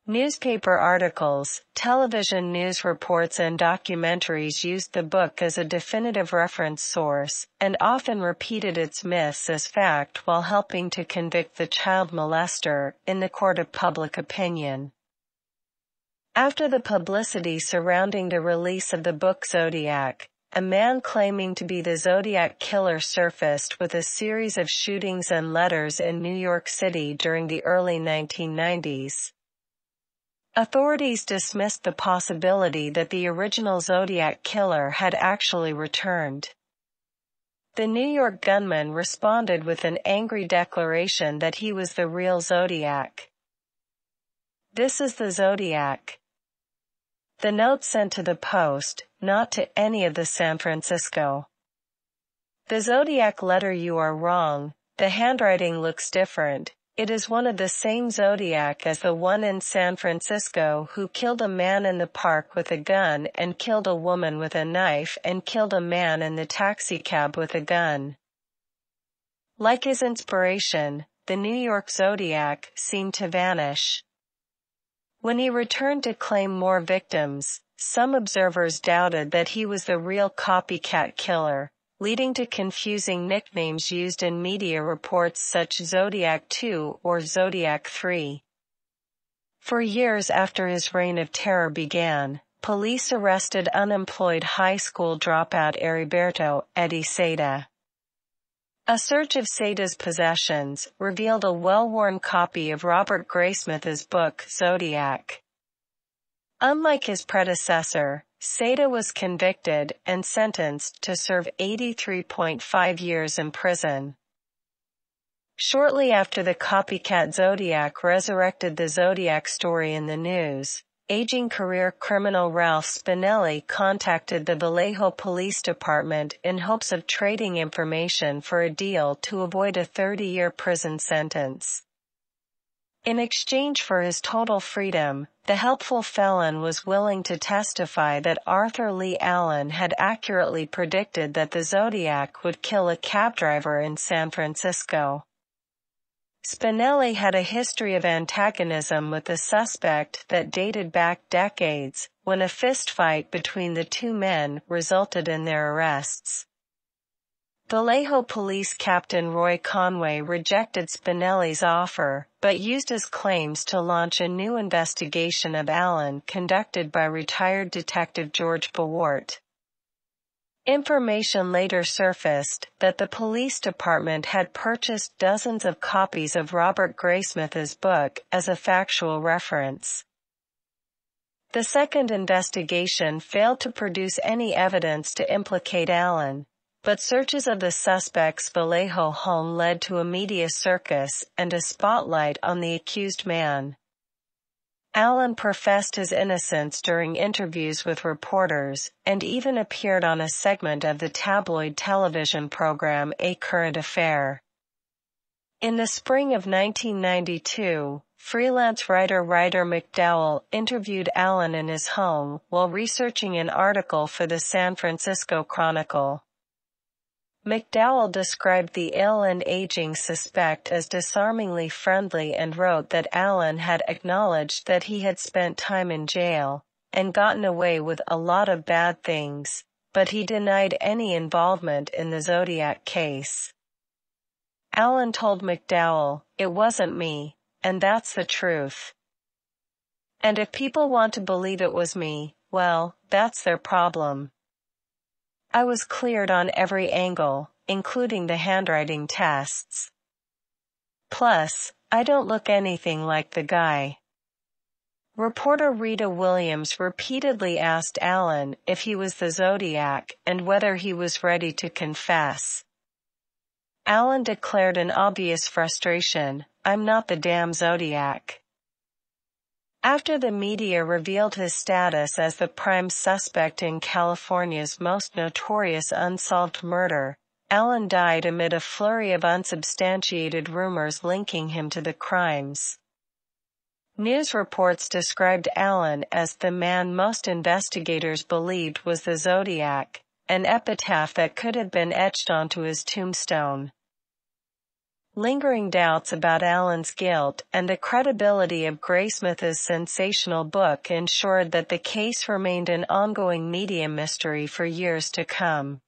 Newspaper articles, television news reports and documentaries used the book as a definitive reference source, and often repeated its myths as fact while helping to convict the child molester in the court of public opinion. After the publicity surrounding the release of the book Zodiac, a man claiming to be the Zodiac killer surfaced with a series of shootings and letters in New York City during the early 1990s. Authorities dismissed the possibility that the original Zodiac killer had actually returned. The New York gunman responded with an angry declaration that he was the real Zodiac. This is the Zodiac. The note sent to the post, not to any of the San Francisco. The Zodiac letter you are wrong, the handwriting looks different, it is one of the same zodiac as the one in San Francisco who killed a man in the park with a gun and killed a woman with a knife and killed a man in the taxicab with a gun. Like his inspiration, the New York Zodiac seemed to vanish. When he returned to claim more victims, some observers doubted that he was the real copycat killer, leading to confusing nicknames used in media reports such Zodiac 2 or Zodiac 3. For years after his reign of terror began, police arrested unemployed high school dropout Heriberto Eddie Seda. A search of Seda's possessions revealed a well-worn copy of Robert Graysmith's book Zodiac. Unlike his predecessor, Seda was convicted and sentenced to serve 83.5 years in prison. Shortly after the copycat Zodiac resurrected the Zodiac story in the news, aging career criminal Ralph Spinelli contacted the Vallejo Police Department in hopes of trading information for a deal to avoid a 30-year prison sentence. In exchange for his total freedom, the helpful felon was willing to testify that Arthur Lee Allen had accurately predicted that the Zodiac would kill a cab driver in San Francisco. Spinelli had a history of antagonism with the suspect that dated back decades, when a fistfight between the two men resulted in their arrests. Vallejo Police Captain Roy Conway rejected Spinelli's offer, but used his claims to launch a new investigation of Allen conducted by retired Detective George Bawart. Information later surfaced that the police department had purchased dozens of copies of Robert Graysmith's book as a factual reference. The second investigation failed to produce any evidence to implicate Allen, but searches of the suspect's Vallejo home led to a media circus and a spotlight on the accused man. Allen professed his innocence during interviews with reporters, and even appeared on a segment of the tabloid television program A Current Affair. In the spring of 1992, freelance writer Ryder McDowell interviewed Allen in his home while researching an article for the San Francisco Chronicle. McDowell described the ill and aging suspect as disarmingly friendly and wrote that Allen had acknowledged that he had spent time in jail and gotten away with a lot of bad things, but he denied any involvement in the Zodiac case. Allen told McDowell, it wasn't me, and that's the truth. And if people want to believe it was me, well, that's their problem. I was cleared on every angle, including the handwriting tests. Plus, I don't look anything like the guy. Reporter Rita Williams repeatedly asked Allen if he was the Zodiac and whether he was ready to confess. Allen declared an obvious frustration, I'm not the damn Zodiac. After the media revealed his status as the prime suspect in California's most notorious unsolved murder, Allen died amid a flurry of unsubstantiated rumors linking him to the crimes. News reports described Allen as the man most investigators believed was the Zodiac, an epitaph that could have been etched onto his tombstone. Lingering doubts about Allen's guilt and the credibility of Graysmith's sensational book ensured that the case remained an ongoing media mystery for years to come.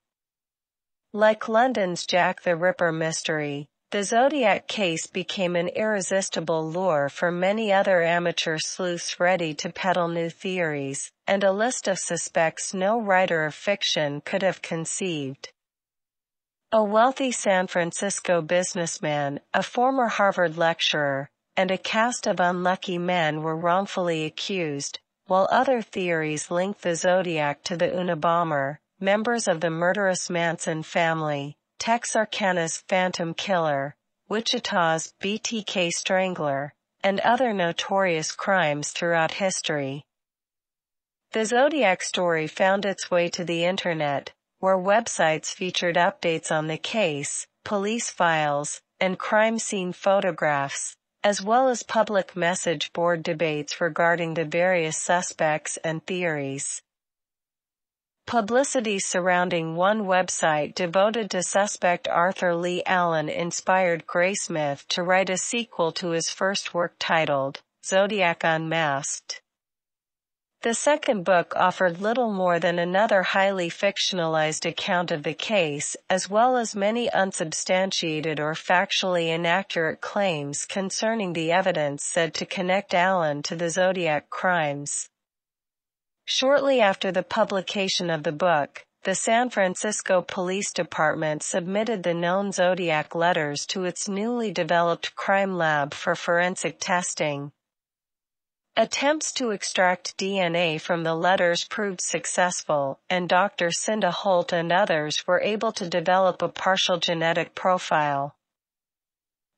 Like London's Jack the Ripper mystery, the Zodiac case became an irresistible lure for many other amateur sleuths ready to peddle new theories, and a list of suspects no writer of fiction could have conceived. A wealthy San Francisco businessman, a former Harvard lecturer, and a cast of unlucky men were wrongfully accused, while other theories linked the Zodiac to the Unabomber, members of the murderous Manson family, Texarkana's Phantom Killer, Wichita's BTK Strangler, and other notorious crimes throughout history. The Zodiac story found its way to the internet, where websites featured updates on the case, police files, and crime scene photographs, as well as public message board debates regarding the various suspects and theories. Publicity surrounding one website devoted to suspect Arthur Lee Allen inspired Graysmith to write a sequel to his first work titled Zodiac Unmasked. The second book offered little more than another highly fictionalized account of the case, as well as many unsubstantiated or factually inaccurate claims concerning the evidence said to connect Allen to the Zodiac crimes. Shortly after the publication of the book, the San Francisco Police Department submitted the known Zodiac letters to its newly developed crime lab for forensic testing. Attempts to extract DNA from the letters proved successful, and Dr. Cydne Holt and others were able to develop a partial genetic profile.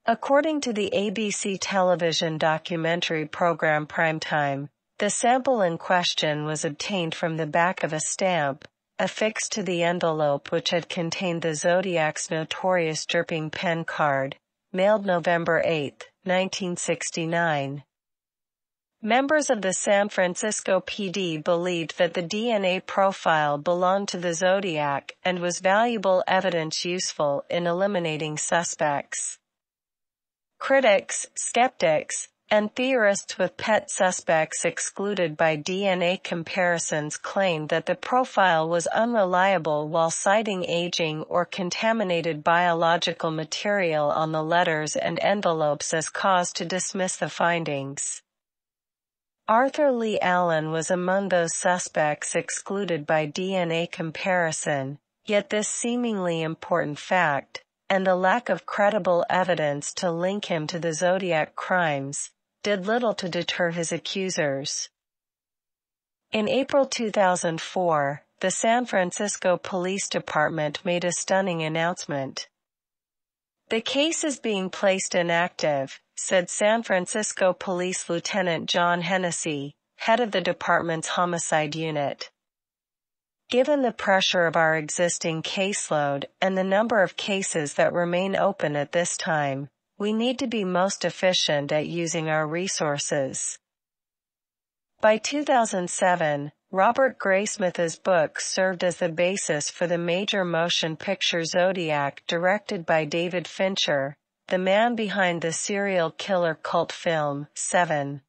According to the ABC television documentary program Primetime, the sample in question was obtained from the back of a stamp, affixed to the envelope which had contained the Zodiac's notorious dripping pen card, mailed November 8, 1969. Members of the San Francisco PD believed that the DNA profile belonged to the Zodiac and was valuable evidence useful in eliminating suspects. Critics, skeptics, and theorists with pet suspects excluded by DNA comparisons claimed that the profile was unreliable while citing aging or contaminated biological material on the letters and envelopes as cause to dismiss the findings. Arthur Lee Allen was among those suspects excluded by DNA comparison, yet this seemingly important fact, and the lack of credible evidence to link him to the Zodiac crimes, did little to deter his accusers. In April 2004, the San Francisco Police Department made a stunning announcement. The case is being placed inactive, said San Francisco Police Lieutenant John Hennessy, head of the department's homicide unit. Given the pressure of our existing caseload and the number of cases that remain open at this time, we need to be most efficient at using our resources. By 2007, Robert Graysmith's book served as the basis for the major motion picture Zodiac directed by David Fincher, the man behind the serial killer cult film, Seven.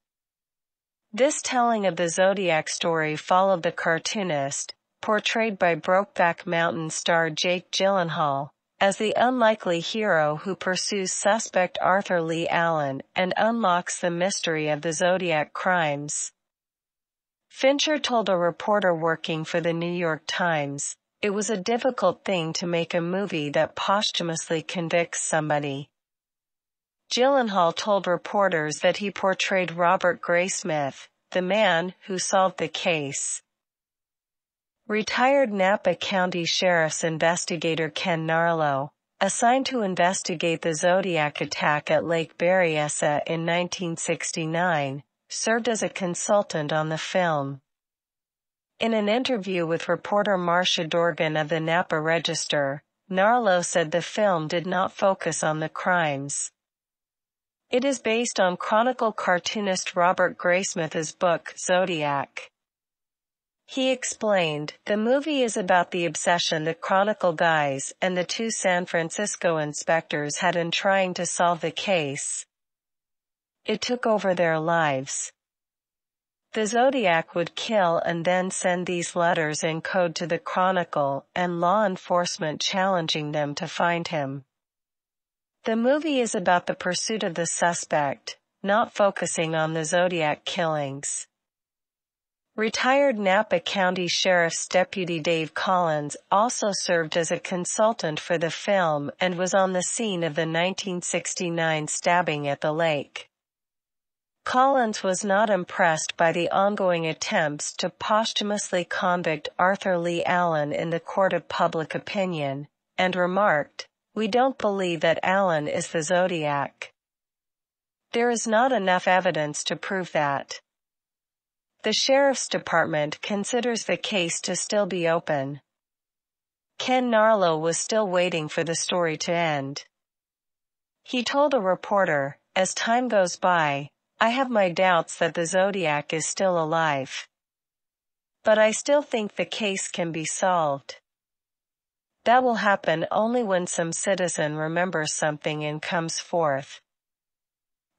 This telling of the Zodiac story followed the cartoonist, portrayed by Brokeback Mountain star Jake Gyllenhaal, as the unlikely hero who pursues suspect Arthur Lee Allen and unlocks the mystery of the Zodiac crimes. Fincher told a reporter working for the New York Times, it was a difficult thing to make a movie that posthumously convicts somebody. Gyllenhaal told reporters that he portrayed Robert Graysmith, the man who solved the case. Retired Napa County Sheriff's investigator Ken Narlow, assigned to investigate the Zodiac attack at Lake Berryessa in 1969, served as a consultant on the film. In an interview with reporter Marcia Dorgan of the Napa Register, Narlow said the film did not focus on the crimes. It is based on Chronicle cartoonist Robert Graysmith's book Zodiac. He explained, the movie is about the obsession the Chronicle guys and the two San Francisco inspectors had in trying to solve the case. It took over their lives. The Zodiac would kill and then send these letters in code to the Chronicle and law enforcement challenging them to find him. The movie is about the pursuit of the suspect, not focusing on the Zodiac killings. Retired Napa County Sheriff's Deputy Dave Collins also served as a consultant for the film and was on the scene of the 1969 stabbing at the lake. Collins was not impressed by the ongoing attempts to posthumously convict Arthur Lee Allen in the court of public opinion, and remarked, We don't believe that Allen is the Zodiac. There is not enough evidence to prove that. The Sheriff's Department considers the case to still be open. Ken Narlow was still waiting for the story to end. He told a reporter, as time goes by, I have my doubts that the Zodiac is still alive. But I still think the case can be solved. That will happen only when some citizen remembers something and comes forth.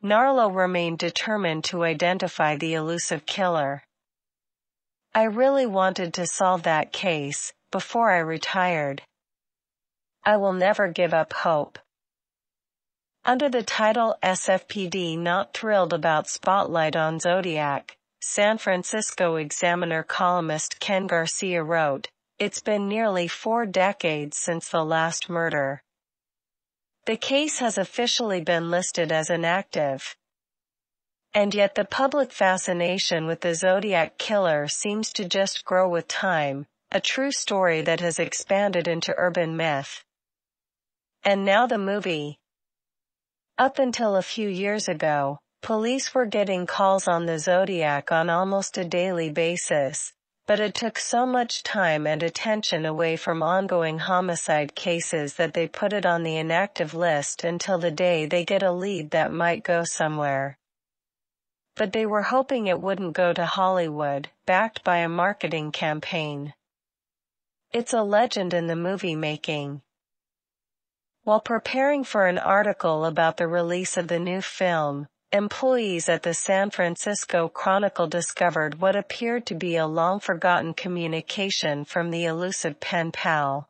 Narlow remained determined to identify the elusive killer. I really wanted to solve that case before I retired. I will never give up hope. Under the title SFPD Not Thrilled About Spotlight on Zodiac, San Francisco Examiner columnist Ken Garcia wrote, It's been nearly four decades since the last murder. The case has officially been listed as inactive. And yet the public fascination with the Zodiac Killer seems to just grow with time, a true story that has expanded into urban myth. And now the movie. Up until a few years ago, police were getting calls on the Zodiac on almost a daily basis, but it took so much time and attention away from ongoing homicide cases that they put it on the inactive list until the day they get a lead that might go somewhere. But they were hoping it wouldn't go to Hollywood, backed by a marketing campaign. It's a legend in the movie making. While preparing for an article about the release of the new film, employees at the San Francisco Chronicle discovered what appeared to be a long-forgotten communication from the elusive pen pal.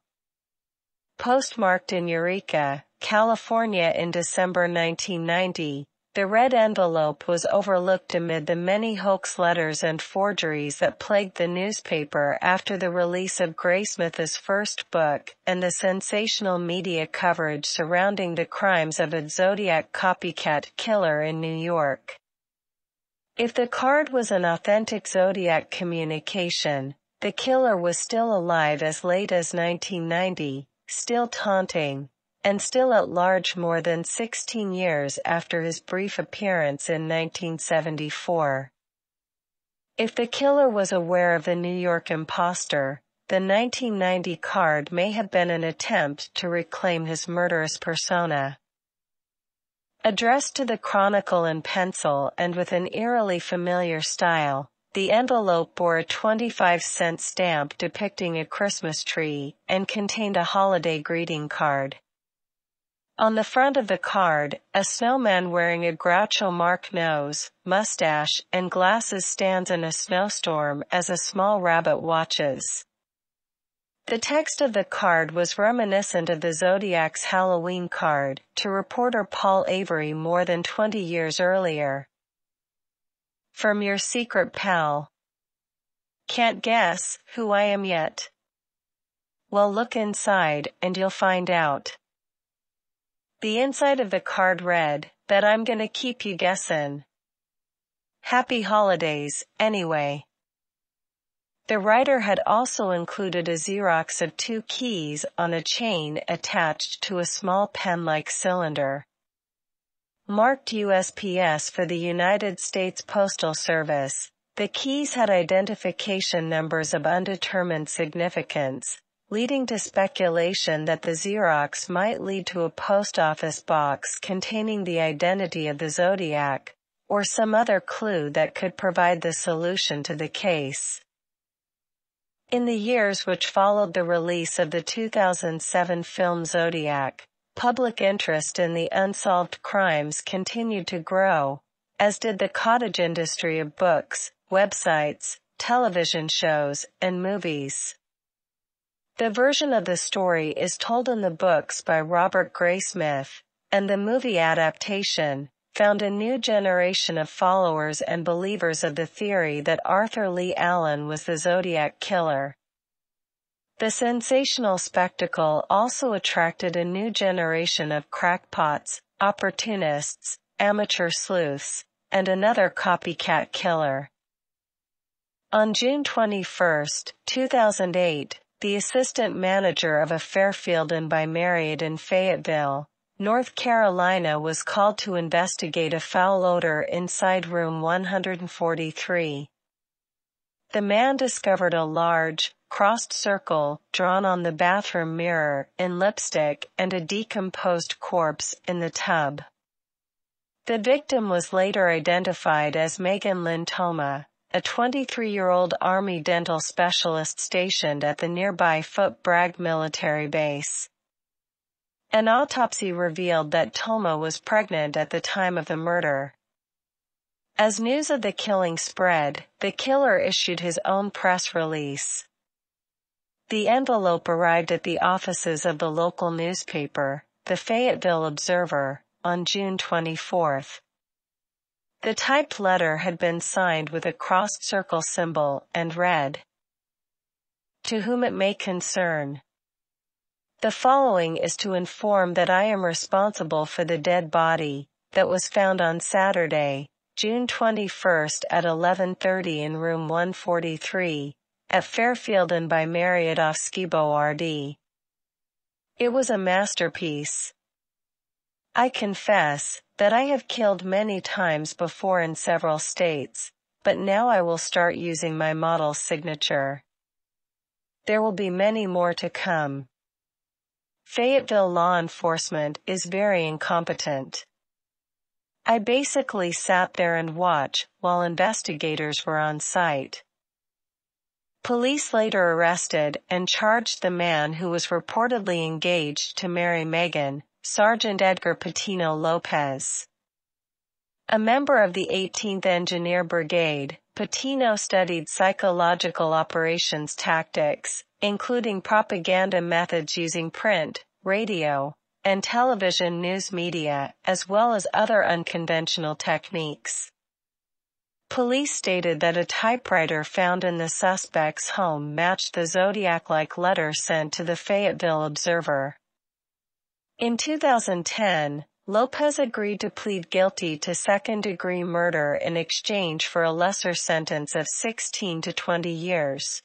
Postmarked in Eureka, California in December 1990, the red envelope was overlooked amid the many hoax letters and forgeries that plagued the newspaper after the release of Graysmith's first book and the sensational media coverage surrounding the crimes of a Zodiac copycat killer in New York. If the card was an authentic Zodiac communication, the killer was still alive as late as 1990, still taunting, and still at large more than 16 years after his brief appearance in 1974. If the killer was aware of the New York imposter, the 1990 card may have been an attempt to reclaim his murderous persona. Addressed to the Chronicle in pencil and with an eerily familiar style, the envelope bore a 25 cent stamp depicting a Christmas tree and contained a holiday greeting card. On the front of the card, a snowman wearing a Groucho Mark nose, mustache, and glasses stands in a snowstorm as a small rabbit watches. The text of the card was reminiscent of the Zodiac's Halloween card to reporter Paul Avery more than 20 years earlier. From your secret pal. Can't guess who I am yet. Well look inside and you'll find out. The inside of the card read, Bet I'm gonna keep you guessing. Happy holidays, anyway. The writer had also included a Xerox of two keys on a chain attached to a small pen-like cylinder. Marked USPS for the United States Postal Service, the keys had identification numbers of undetermined significance, leading to speculation that the Xerox might lead to a post office box containing the identity of the Zodiac, or some other clue that could provide the solution to the case. In the years which followed the release of the 2007 film Zodiac, public interest in the unsolved crimes continued to grow, as did the cottage industry of books, websites, television shows, and movies. The version of the story is told in the books by Robert Graysmith, and the movie adaptation found a new generation of followers and believers of the theory that Arthur Lee Allen was the Zodiac Killer. The sensational spectacle also attracted a new generation of crackpots, opportunists, amateur sleuths, and another copycat killer. On June 21, 2008, the assistant manager of a Fairfield Inn by Marriott in Fayetteville, North Carolina was called to investigate a foul odor inside room 143. The man discovered a large, crossed circle drawn on the bathroom mirror in lipstick and a decomposed corpse in the tub. The victim was later identified as Megan Lynn a 23-year-old Army dental specialist stationed at the nearby Fort Bragg military base. An autopsy revealed that Touma was pregnant at the time of the murder. As news of the killing spread, the killer issued his own press release. The envelope arrived at the offices of the local newspaper, the Fayetteville Observer, on June 24. The typed letter had been signed with a crossed circle symbol and read, To whom it may concern. The following is to inform that I am responsible for the dead body that was found on Saturday, June 21st at 11.30 in room 143 at Fairfield Inn by Marriott off Skibo RD. It was a masterpiece. I confess that I have killed many times before in several states, but now I will start using my model signature. There will be many more to come. Fayetteville law enforcement is very incompetent. I basically sat there and watched while investigators were on site. Police later arrested and charged the man who was reportedly engaged to marry Megan, Sergeant Edgar Patino Lopez. A member of the 18th Engineer Brigade, Patino studied psychological operations tactics, including propaganda methods using print, radio, and television news media, as well as other unconventional techniques. Police stated that a typewriter found in the suspect's home matched the Zodiac-like letter sent to the Fayetteville Observer. In 2010, Lopez agreed to plead guilty to second-degree murder in exchange for a lesser sentence of 16 to 20 years.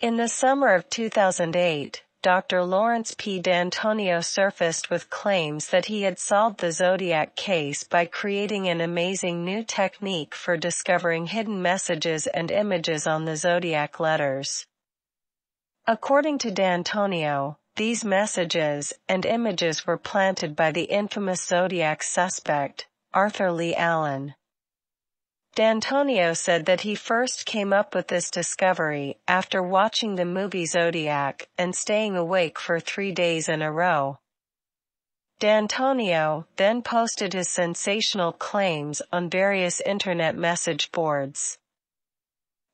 In the summer of 2008, Dr. Lawrence P. D'Antonio surfaced with claims that he had solved the Zodiac case by creating an amazing new technique for discovering hidden messages and images on the Zodiac letters. According to D'Antonio, these messages and images were planted by the infamous Zodiac suspect, Arthur Lee Allen. D'Antonio said that he first came up with this discovery after watching the movie Zodiac and staying awake for three days in a row. D'Antonio then posted his sensational claims on various internet message boards.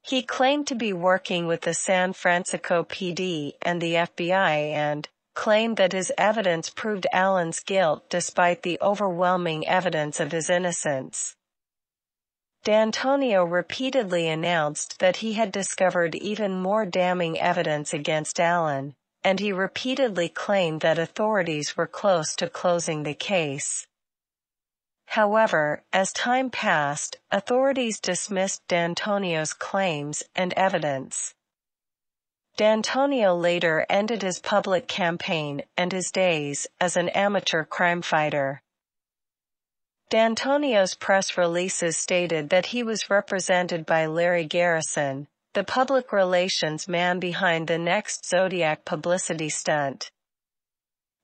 He claimed to be working with the San Francisco PD and the FBI and claimed that his evidence proved Allen's guilt despite the overwhelming evidence of his innocence. D'Antonio repeatedly announced that he had discovered even more damning evidence against Allen, and he repeatedly claimed that authorities were close to closing the case. However, as time passed, authorities dismissed D'Antonio's claims and evidence. D'Antonio later ended his public campaign and his days as an amateur crime fighter. D'Antonio's press releases stated that he was represented by Larry Garrison, the public relations man behind the next Zodiac publicity stunt.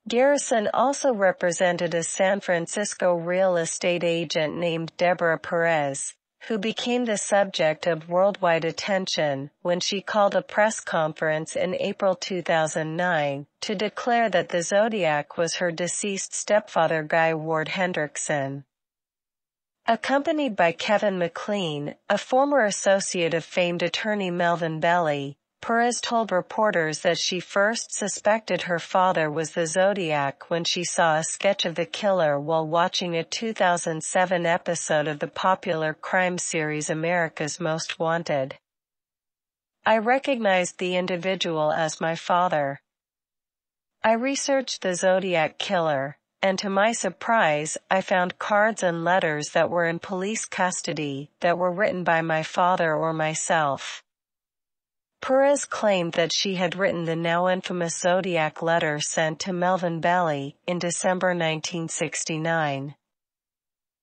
Garrison also represented a San Francisco real estate agent named Deborah Perez, who became the subject of worldwide attention when she called a press conference in April 2009 to declare that the Zodiac was her deceased stepfather Guy Ward Hendrickson. Accompanied by Kevin McLean, a former associate of famed attorney Melvin Belli, Perez told reporters that she first suspected her father was the Zodiac when she saw a sketch of the killer while watching a 2007 episode of the popular crime series America's Most Wanted. I recognized the individual as my father. I researched the Zodiac killer, and to my surprise, I found cards and letters that were in police custody that were written by my father or myself. Perez claimed that she had written the now infamous Zodiac letter sent to Melvin Belli in December 1969.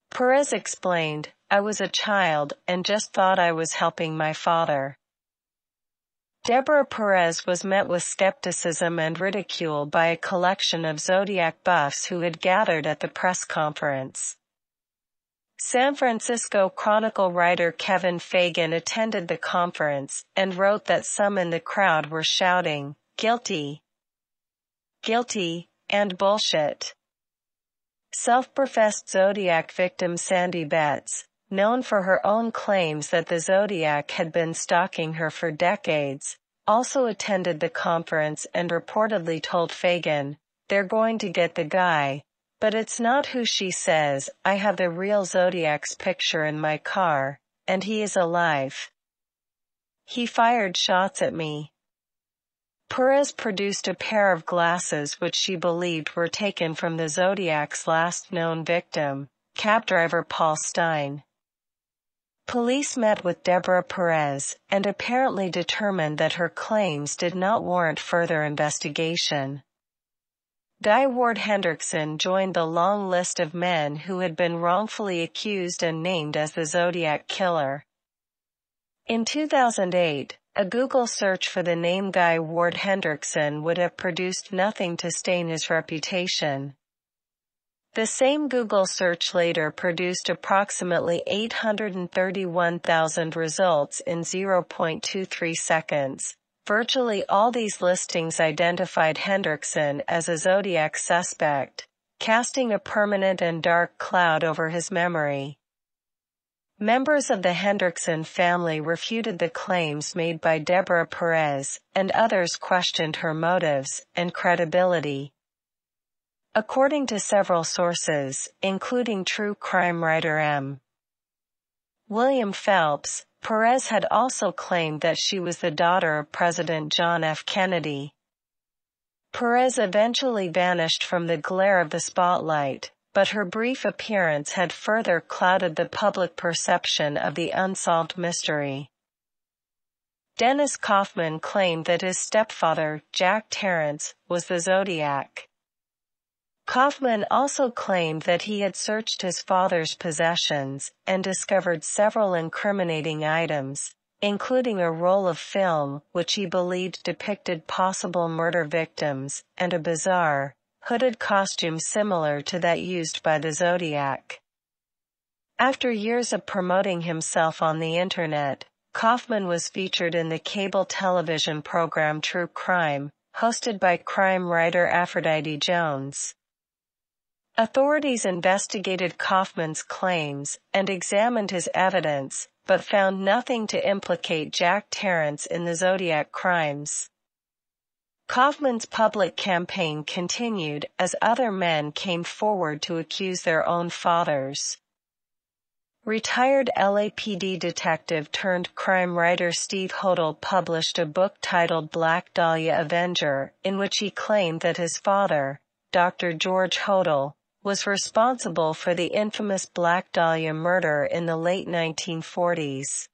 Perez explained, I was a child and just thought I was helping my father. Deborah Perez was met with skepticism and ridicule by a collection of Zodiac buffs who had gathered at the press conference. San Francisco Chronicle writer Kevin Fagan attended the conference and wrote that some in the crowd were shouting, guilty, guilty, and bullshit. Self-professed Zodiac victim Sandy Betts, known for her own claims that the Zodiac had been stalking her for decades, also attended the conference and reportedly told Fagan, they're going to get the guy, But it's not who she says, I have the real Zodiac's picture in my car, and he is alive. He fired shots at me. Perez produced a pair of glasses which she believed were taken from the Zodiac's last known victim, cab driver Paul Stine. Police met with Deborah Perez and apparently determined that her claims did not warrant further investigation. Guy Ward Hendrickson joined the long list of men who had been wrongfully accused and named as the Zodiac Killer. In 2008, a Google search for the name Guy Ward Hendrickson would have produced nothing to stain his reputation. The same Google search later produced approximately 831,000 results in 0.23 seconds. Virtually all these listings identified Hendrickson as a Zodiac suspect, casting a permanent and dark cloud over his memory. Members of the Hendrickson family refuted the claims made by Deborah Perez, and others questioned her motives and credibility. According to several sources, including true crime writer M. William Phelps, Perez had also claimed that she was the daughter of President John F. Kennedy. Perez eventually vanished from the glare of the spotlight, but her brief appearance had further clouded the public perception of the unsolved mystery. Dennis Kaufman claimed that his stepfather, Jack Tarrance, was the Zodiac. Kaufman also claimed that he had searched his father's possessions and discovered several incriminating items, including a roll of film which he believed depicted possible murder victims, and a bizarre, hooded costume similar to that used by the Zodiac. After years of promoting himself on the internet, Kaufman was featured in the cable television program True Crime, hosted by crime writer Aphrodite Jones. Authorities investigated Kaufman's claims and examined his evidence, but found nothing to implicate Jack Tarrance in the Zodiac crimes. Kaufman's public campaign continued as other men came forward to accuse their own fathers. Retired LAPD detective turned crime writer Steve Hodel published a book titled Black Dahlia Avenger, in which he claimed that his father, Dr. George Hodel, was responsible for the infamous Black Dahlia murder in the late 1940s.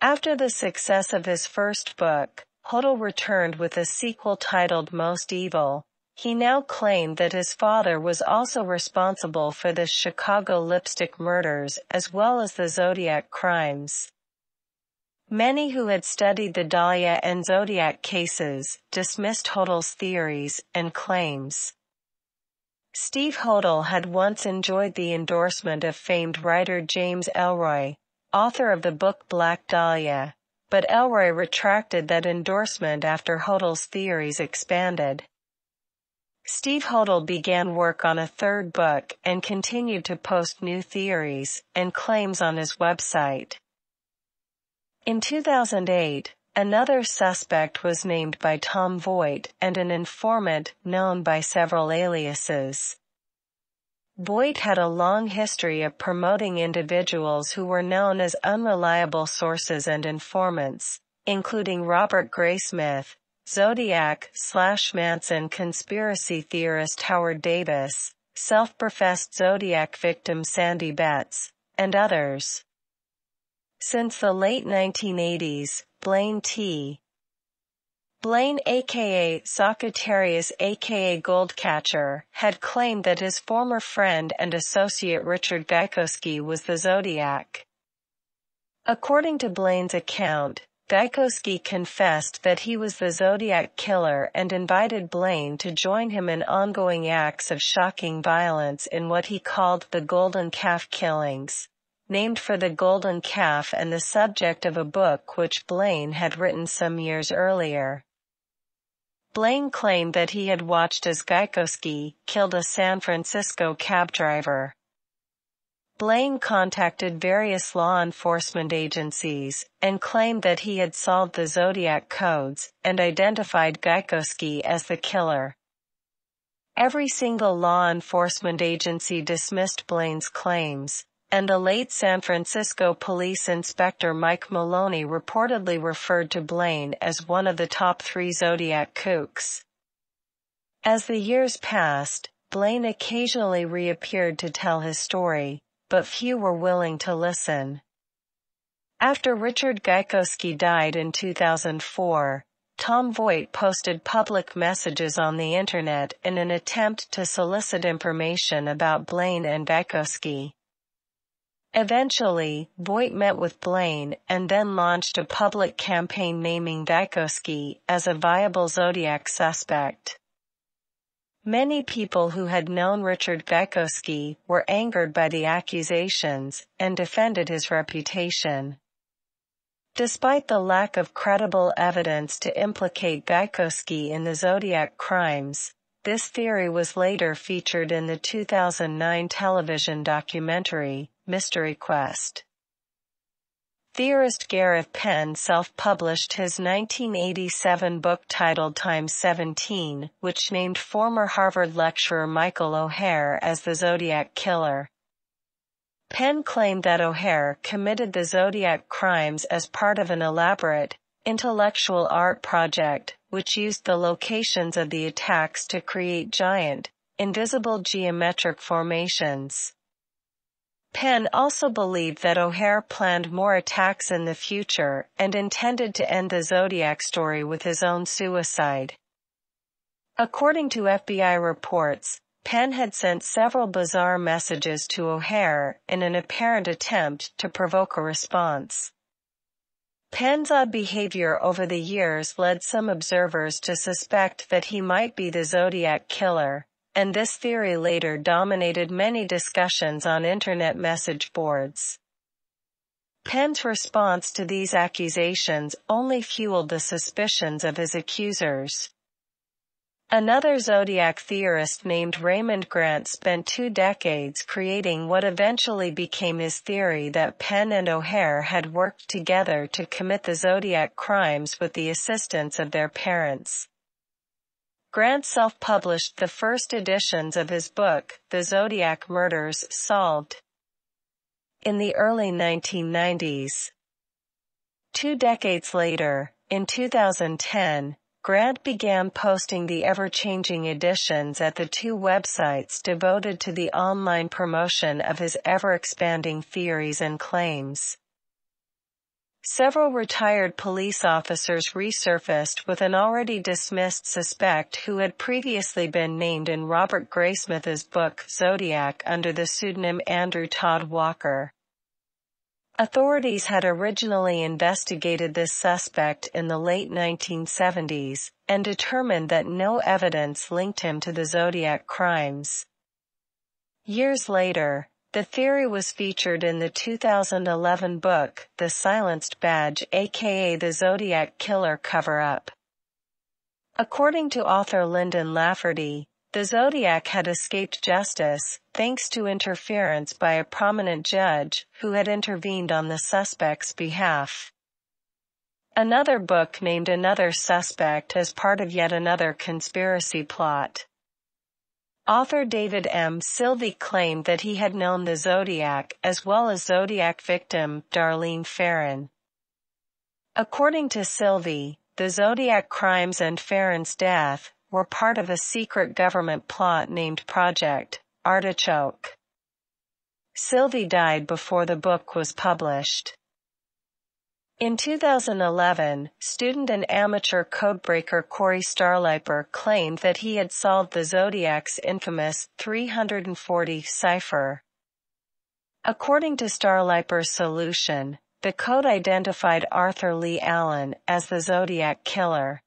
After the success of his first book, Hodel returned with a sequel titled Most Evil. He now claimed that his father was also responsible for the Chicago lipstick murders as well as the Zodiac crimes. Many who had studied the Dahlia and Zodiac cases dismissed Hodel's theories and claims. Steve Hodel had once enjoyed the endorsement of famed writer James Ellroy, author of the book Black Dahlia, but Elroy retracted that endorsement after Hodel's theories expanded. Steve Hodel began work on a third book and continued to post new theories and claims on his website. In 2008, Another suspect was named by Tom Voigt and an informant known by several aliases. Voigt had a long history of promoting individuals who were known as unreliable sources and informants, including Robert Graysmith, Zodiac slash Manson conspiracy theorist Howard Davis, self-professed Zodiac victim Sandy Betts, and others. Since the late 1980s, Blaine T. Blaine aka Sagittarius aka Goldcatcher had claimed that his former friend and associate Richard Gaikowski was the Zodiac. According to Blaine's account, Gaikowski confessed that he was the Zodiac killer and invited Blaine to join him in ongoing acts of shocking violence in what he called the Golden Calf Killings named for the golden calf and the subject of a book which Blaine had written some years earlier. Blaine claimed that he had watched as Gaikowski killed a San Francisco cab driver. Blaine contacted various law enforcement agencies and claimed that he had solved the Zodiac codes and identified Gaikowski as the killer. Every single law enforcement agency dismissed Blaine's claims, and the late San Francisco police inspector Mike Maloney reportedly referred to Blaine as one of the top three Zodiac kooks. As the years passed, Blaine occasionally reappeared to tell his story, but few were willing to listen. After Richard Gaikowski died in 2004, Tom Voigt posted public messages on the internet in an attempt to solicit information about Blaine and Gaikowski. Eventually, Voigt met with Blaine and then launched a public campaign naming Gaikowski as a viable Zodiac suspect. Many people who had known Richard Gaikowski were angered by the accusations and defended his reputation. Despite the lack of credible evidence to implicate Gaikowski in the Zodiac crimes, this theory was later featured in the 2009 television documentary, Mystery Quest. Theorist Gareth Penn self-published his 1987 book titled Time 17, which named former Harvard lecturer Michael O'Hare as the Zodiac Killer. Penn claimed that O'Hare committed the Zodiac crimes as part of an elaborate, intellectual art project, which used the locations of the attacks to create giant, invisible geometric formations. Penn also believed that O'Hare planned more attacks in the future and intended to end the Zodiac story with his own suicide. According to FBI reports, Penn had sent several bizarre messages to O'Hare in an apparent attempt to provoke a response. Penn's odd behavior over the years led some observers to suspect that he might be the Zodiac killer, and this theory later dominated many discussions on internet message boards. Penn's response to these accusations only fueled the suspicions of his accusers. Another zodiac theorist named Raymond Grant spent two decades creating what eventually became his theory that Penn and O'Hare had worked together to commit the zodiac crimes with the assistance of their parents. Grant self-published the first editions of his book, The Zodiac Murders Solved, in the early 1990s. Two decades later, in 2010, Grant began posting the ever-changing editions at the two websites devoted to the online promotion of his ever-expanding theories and claims. Several retired police officers resurfaced with an already dismissed suspect who had previously been named in Robert Graysmith's book Zodiac under the pseudonym Andrew Todd Walker. Authorities had originally investigated this suspect in the late 1970s and determined that no evidence linked him to the Zodiac crimes. Years later, the theory was featured in the 2011 book, The Silenced Badge aka The Zodiac Killer Cover-Up. According to author Lyndon Lafferty, the Zodiac had escaped justice, thanks to interference by a prominent judge who had intervened on the suspect's behalf. Another book named another suspect as part of yet another conspiracy plot. Author David M. Sylvie claimed that he had known the Zodiac as well as Zodiac victim Darlene Ferrin. According to Sylvie, the Zodiac crimes and Ferrin's death were part of a secret government plot named Project Artichoke. Sylvie died before the book was published. In 2011, student and amateur codebreaker Corey Starliper claimed that he had solved the Zodiac's infamous 340 cipher. According to Starliper's solution, the code identified Arthur Lee Allen as the Zodiac killer.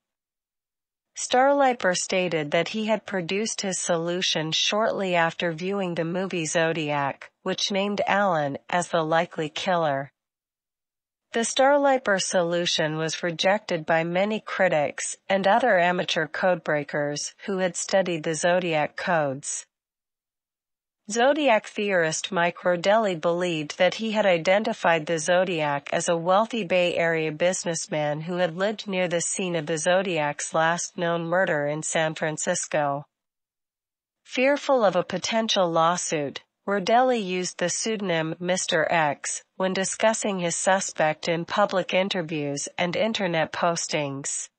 Starliper stated that he had produced his solution shortly after viewing the movie Zodiac, which named Allen as the likely killer. The Starliper solution was rejected by many critics and other amateur codebreakers who had studied the Zodiac codes. Zodiac theorist Mike Rodelli believed that he had identified the Zodiac as a wealthy Bay Area businessman who had lived near the scene of the Zodiac's last known murder in San Francisco. Fearful of a potential lawsuit, Rodelli used the pseudonym Mr. X when discussing his suspect in public interviews and internet postings.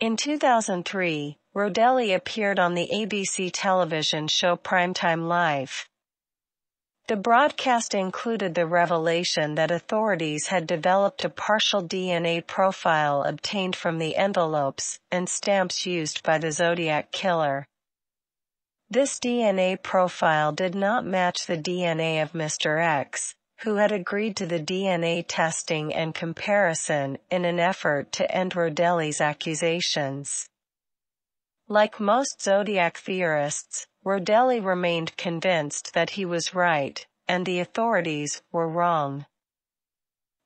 In 2003, Rodelli appeared on the ABC television show Primetime Live. The broadcast included the revelation that authorities had developed a partial DNA profile obtained from the envelopes and stamps used by the Zodiac killer. This DNA profile did not match the DNA of Mr. X, who had agreed to the DNA testing and comparison in an effort to end Rodelli's accusations. Like most Zodiac theorists, Rodelli remained convinced that he was right, and the authorities were wrong.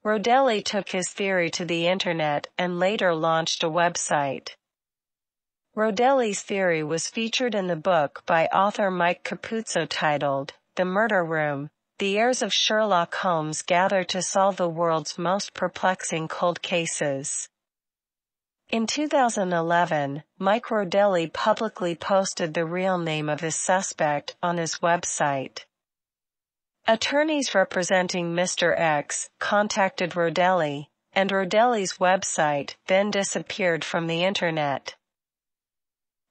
Rodelli took his theory to the internet and later launched a website. Rodelli's theory was featured in the book by author Mike Capuzzo titled, The Murder Room, the heirs of Sherlock Holmes gather to solve the world's most perplexing cold cases. In 2011, Mike Rodelli publicly posted the real name of his suspect on his website. Attorneys representing Mr. X contacted Rodelli, and Rodelli's website then disappeared from the internet.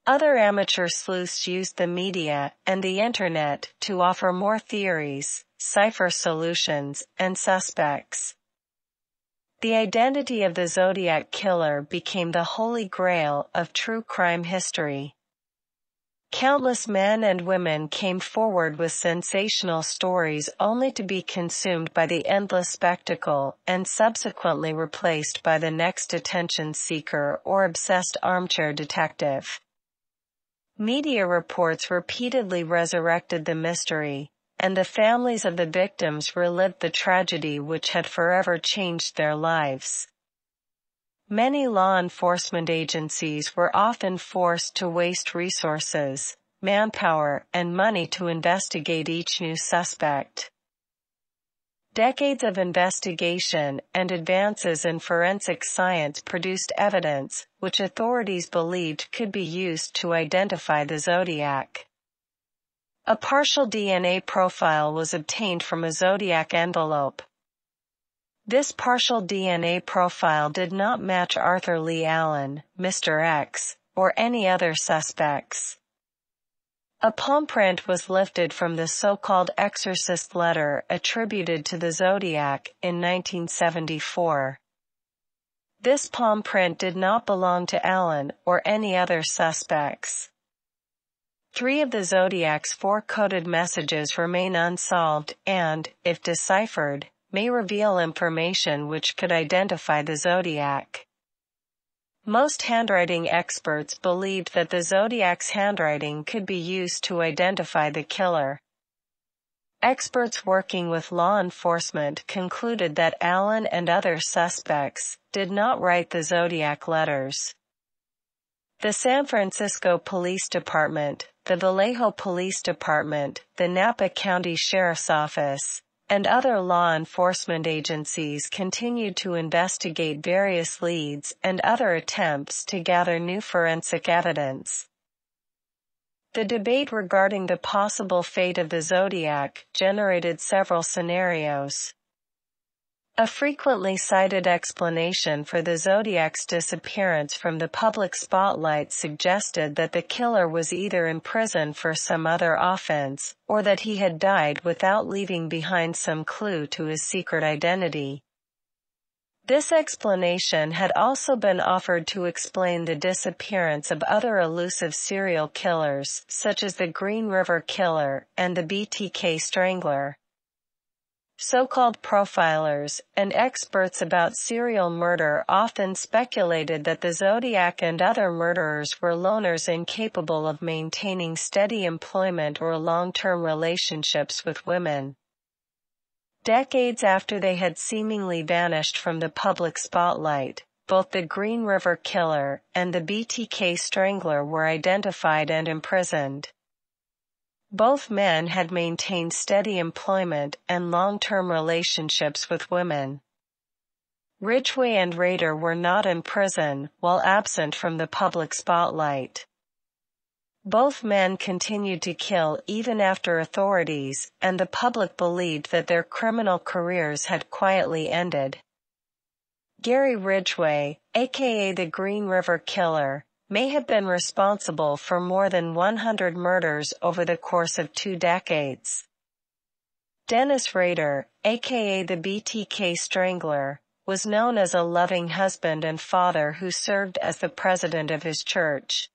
Other amateur sleuths used the media and the internet to offer more theories, cipher solutions, and suspects. The identity of the Zodiac Killer became the holy grail of true crime history. Countless men and women came forward with sensational stories only to be consumed by the endless spectacle and subsequently replaced by the next attention seeker or obsessed armchair detective. Media reports repeatedly resurrected the mystery, and the families of the victims relived the tragedy which had forever changed their lives. Many law enforcement agencies were often forced to waste resources, manpower, and money to investigate each new suspect. Decades of investigation and advances in forensic science produced evidence which authorities believed could be used to identify the Zodiac. A partial DNA profile was obtained from a Zodiac envelope. This partial DNA profile did not match Arthur Lee Allen, Mr. X, or any other suspects. A palm print was lifted from the so-called exorcist letter attributed to the Zodiac in 1974. This palm print did not belong to Allen or any other suspects. Three of the Zodiac's four coded messages remain unsolved and, if deciphered, may reveal information which could identify the Zodiac. Most handwriting experts believed that the Zodiac's handwriting could be used to identify the killer. Experts working with law enforcement concluded that Allen and other suspects did not write the Zodiac letters. The San Francisco Police Department, the Vallejo Police Department, the Napa County Sheriff's Office, and other law enforcement agencies continued to investigate various leads and other attempts to gather new forensic evidence. The debate regarding the possible fate of the Zodiac generated several scenarios. A frequently cited explanation for the Zodiac's disappearance from the public spotlight suggested that the killer was either in prison for some other offense, or that he had died without leaving behind some clue to his secret identity. This explanation had also been offered to explain the disappearance of other elusive serial killers, such as the Green River Killer and the BTK Strangler. So-called profilers and experts about serial murder often speculated that the Zodiac and other murderers were loners incapable of maintaining steady employment or long-term relationships with women. Decades after they had seemingly vanished from the public spotlight, both the Green River Killer and the BTK Strangler were identified and imprisoned. Both men had maintained steady employment and long-term relationships with women. Ridgway and Rader were not in prison while absent from the public spotlight. Both men continued to kill even after authorities and the public believed that their criminal careers had quietly ended. Gary Ridgway, aka the Green River Killer, may have been responsible for more than 100 murders over the course of two decades. Dennis Rader, aka the BTK Strangler, was known as a loving husband and father who served as the president of his church.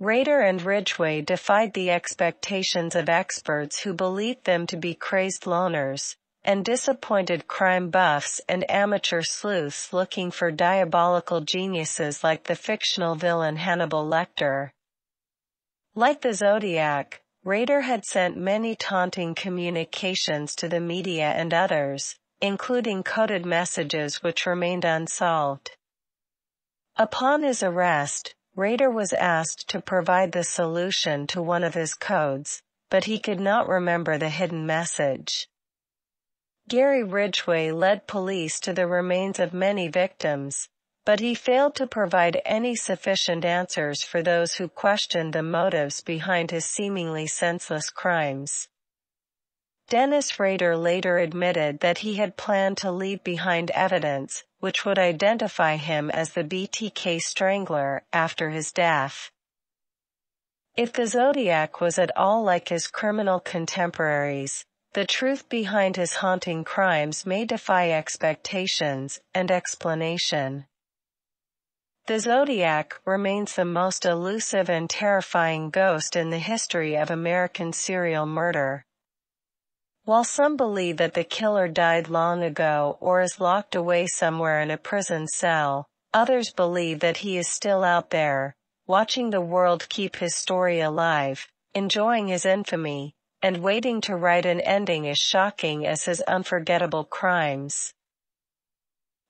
Rader and Ridgway defied the expectations of experts who believed them to be crazed loners, and disappointed crime buffs and amateur sleuths looking for diabolical geniuses like the fictional villain Hannibal Lecter. Like the Zodiac, Rader had sent many taunting communications to the media and others, including coded messages which remained unsolved. Upon his arrest, Rader was asked to provide the solution to one of his codes, but he could not remember the hidden message. Gary Ridgway led police to the remains of many victims, but he failed to provide any sufficient answers for those who questioned the motives behind his seemingly senseless crimes. Dennis Rader later admitted that he had planned to leave behind evidence, which would identify him as the BTK Strangler after his death. If the Zodiac was at all like his criminal contemporaries, the truth behind his haunting crimes may defy expectations and explanation. The Zodiac remains the most elusive and terrifying ghost in the history of American serial murder. While some believe that the killer died long ago or is locked away somewhere in a prison cell, others believe that he is still out there, watching the world keep his story alive, enjoying his infamy, and waiting to write an ending as shocking as his unforgettable crimes.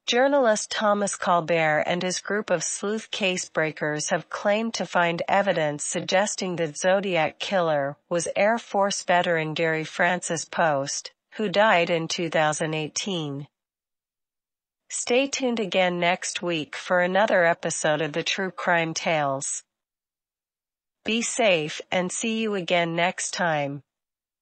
Journalist Thomas Colbert and his group of sleuth case breakers have claimed to find evidence suggesting that Zodiac Killer was Air Force veteran Gary Francis Poste, who died in 2018. Stay tuned again next week for another episode of the True Crime Tales. Be safe and see you again next time.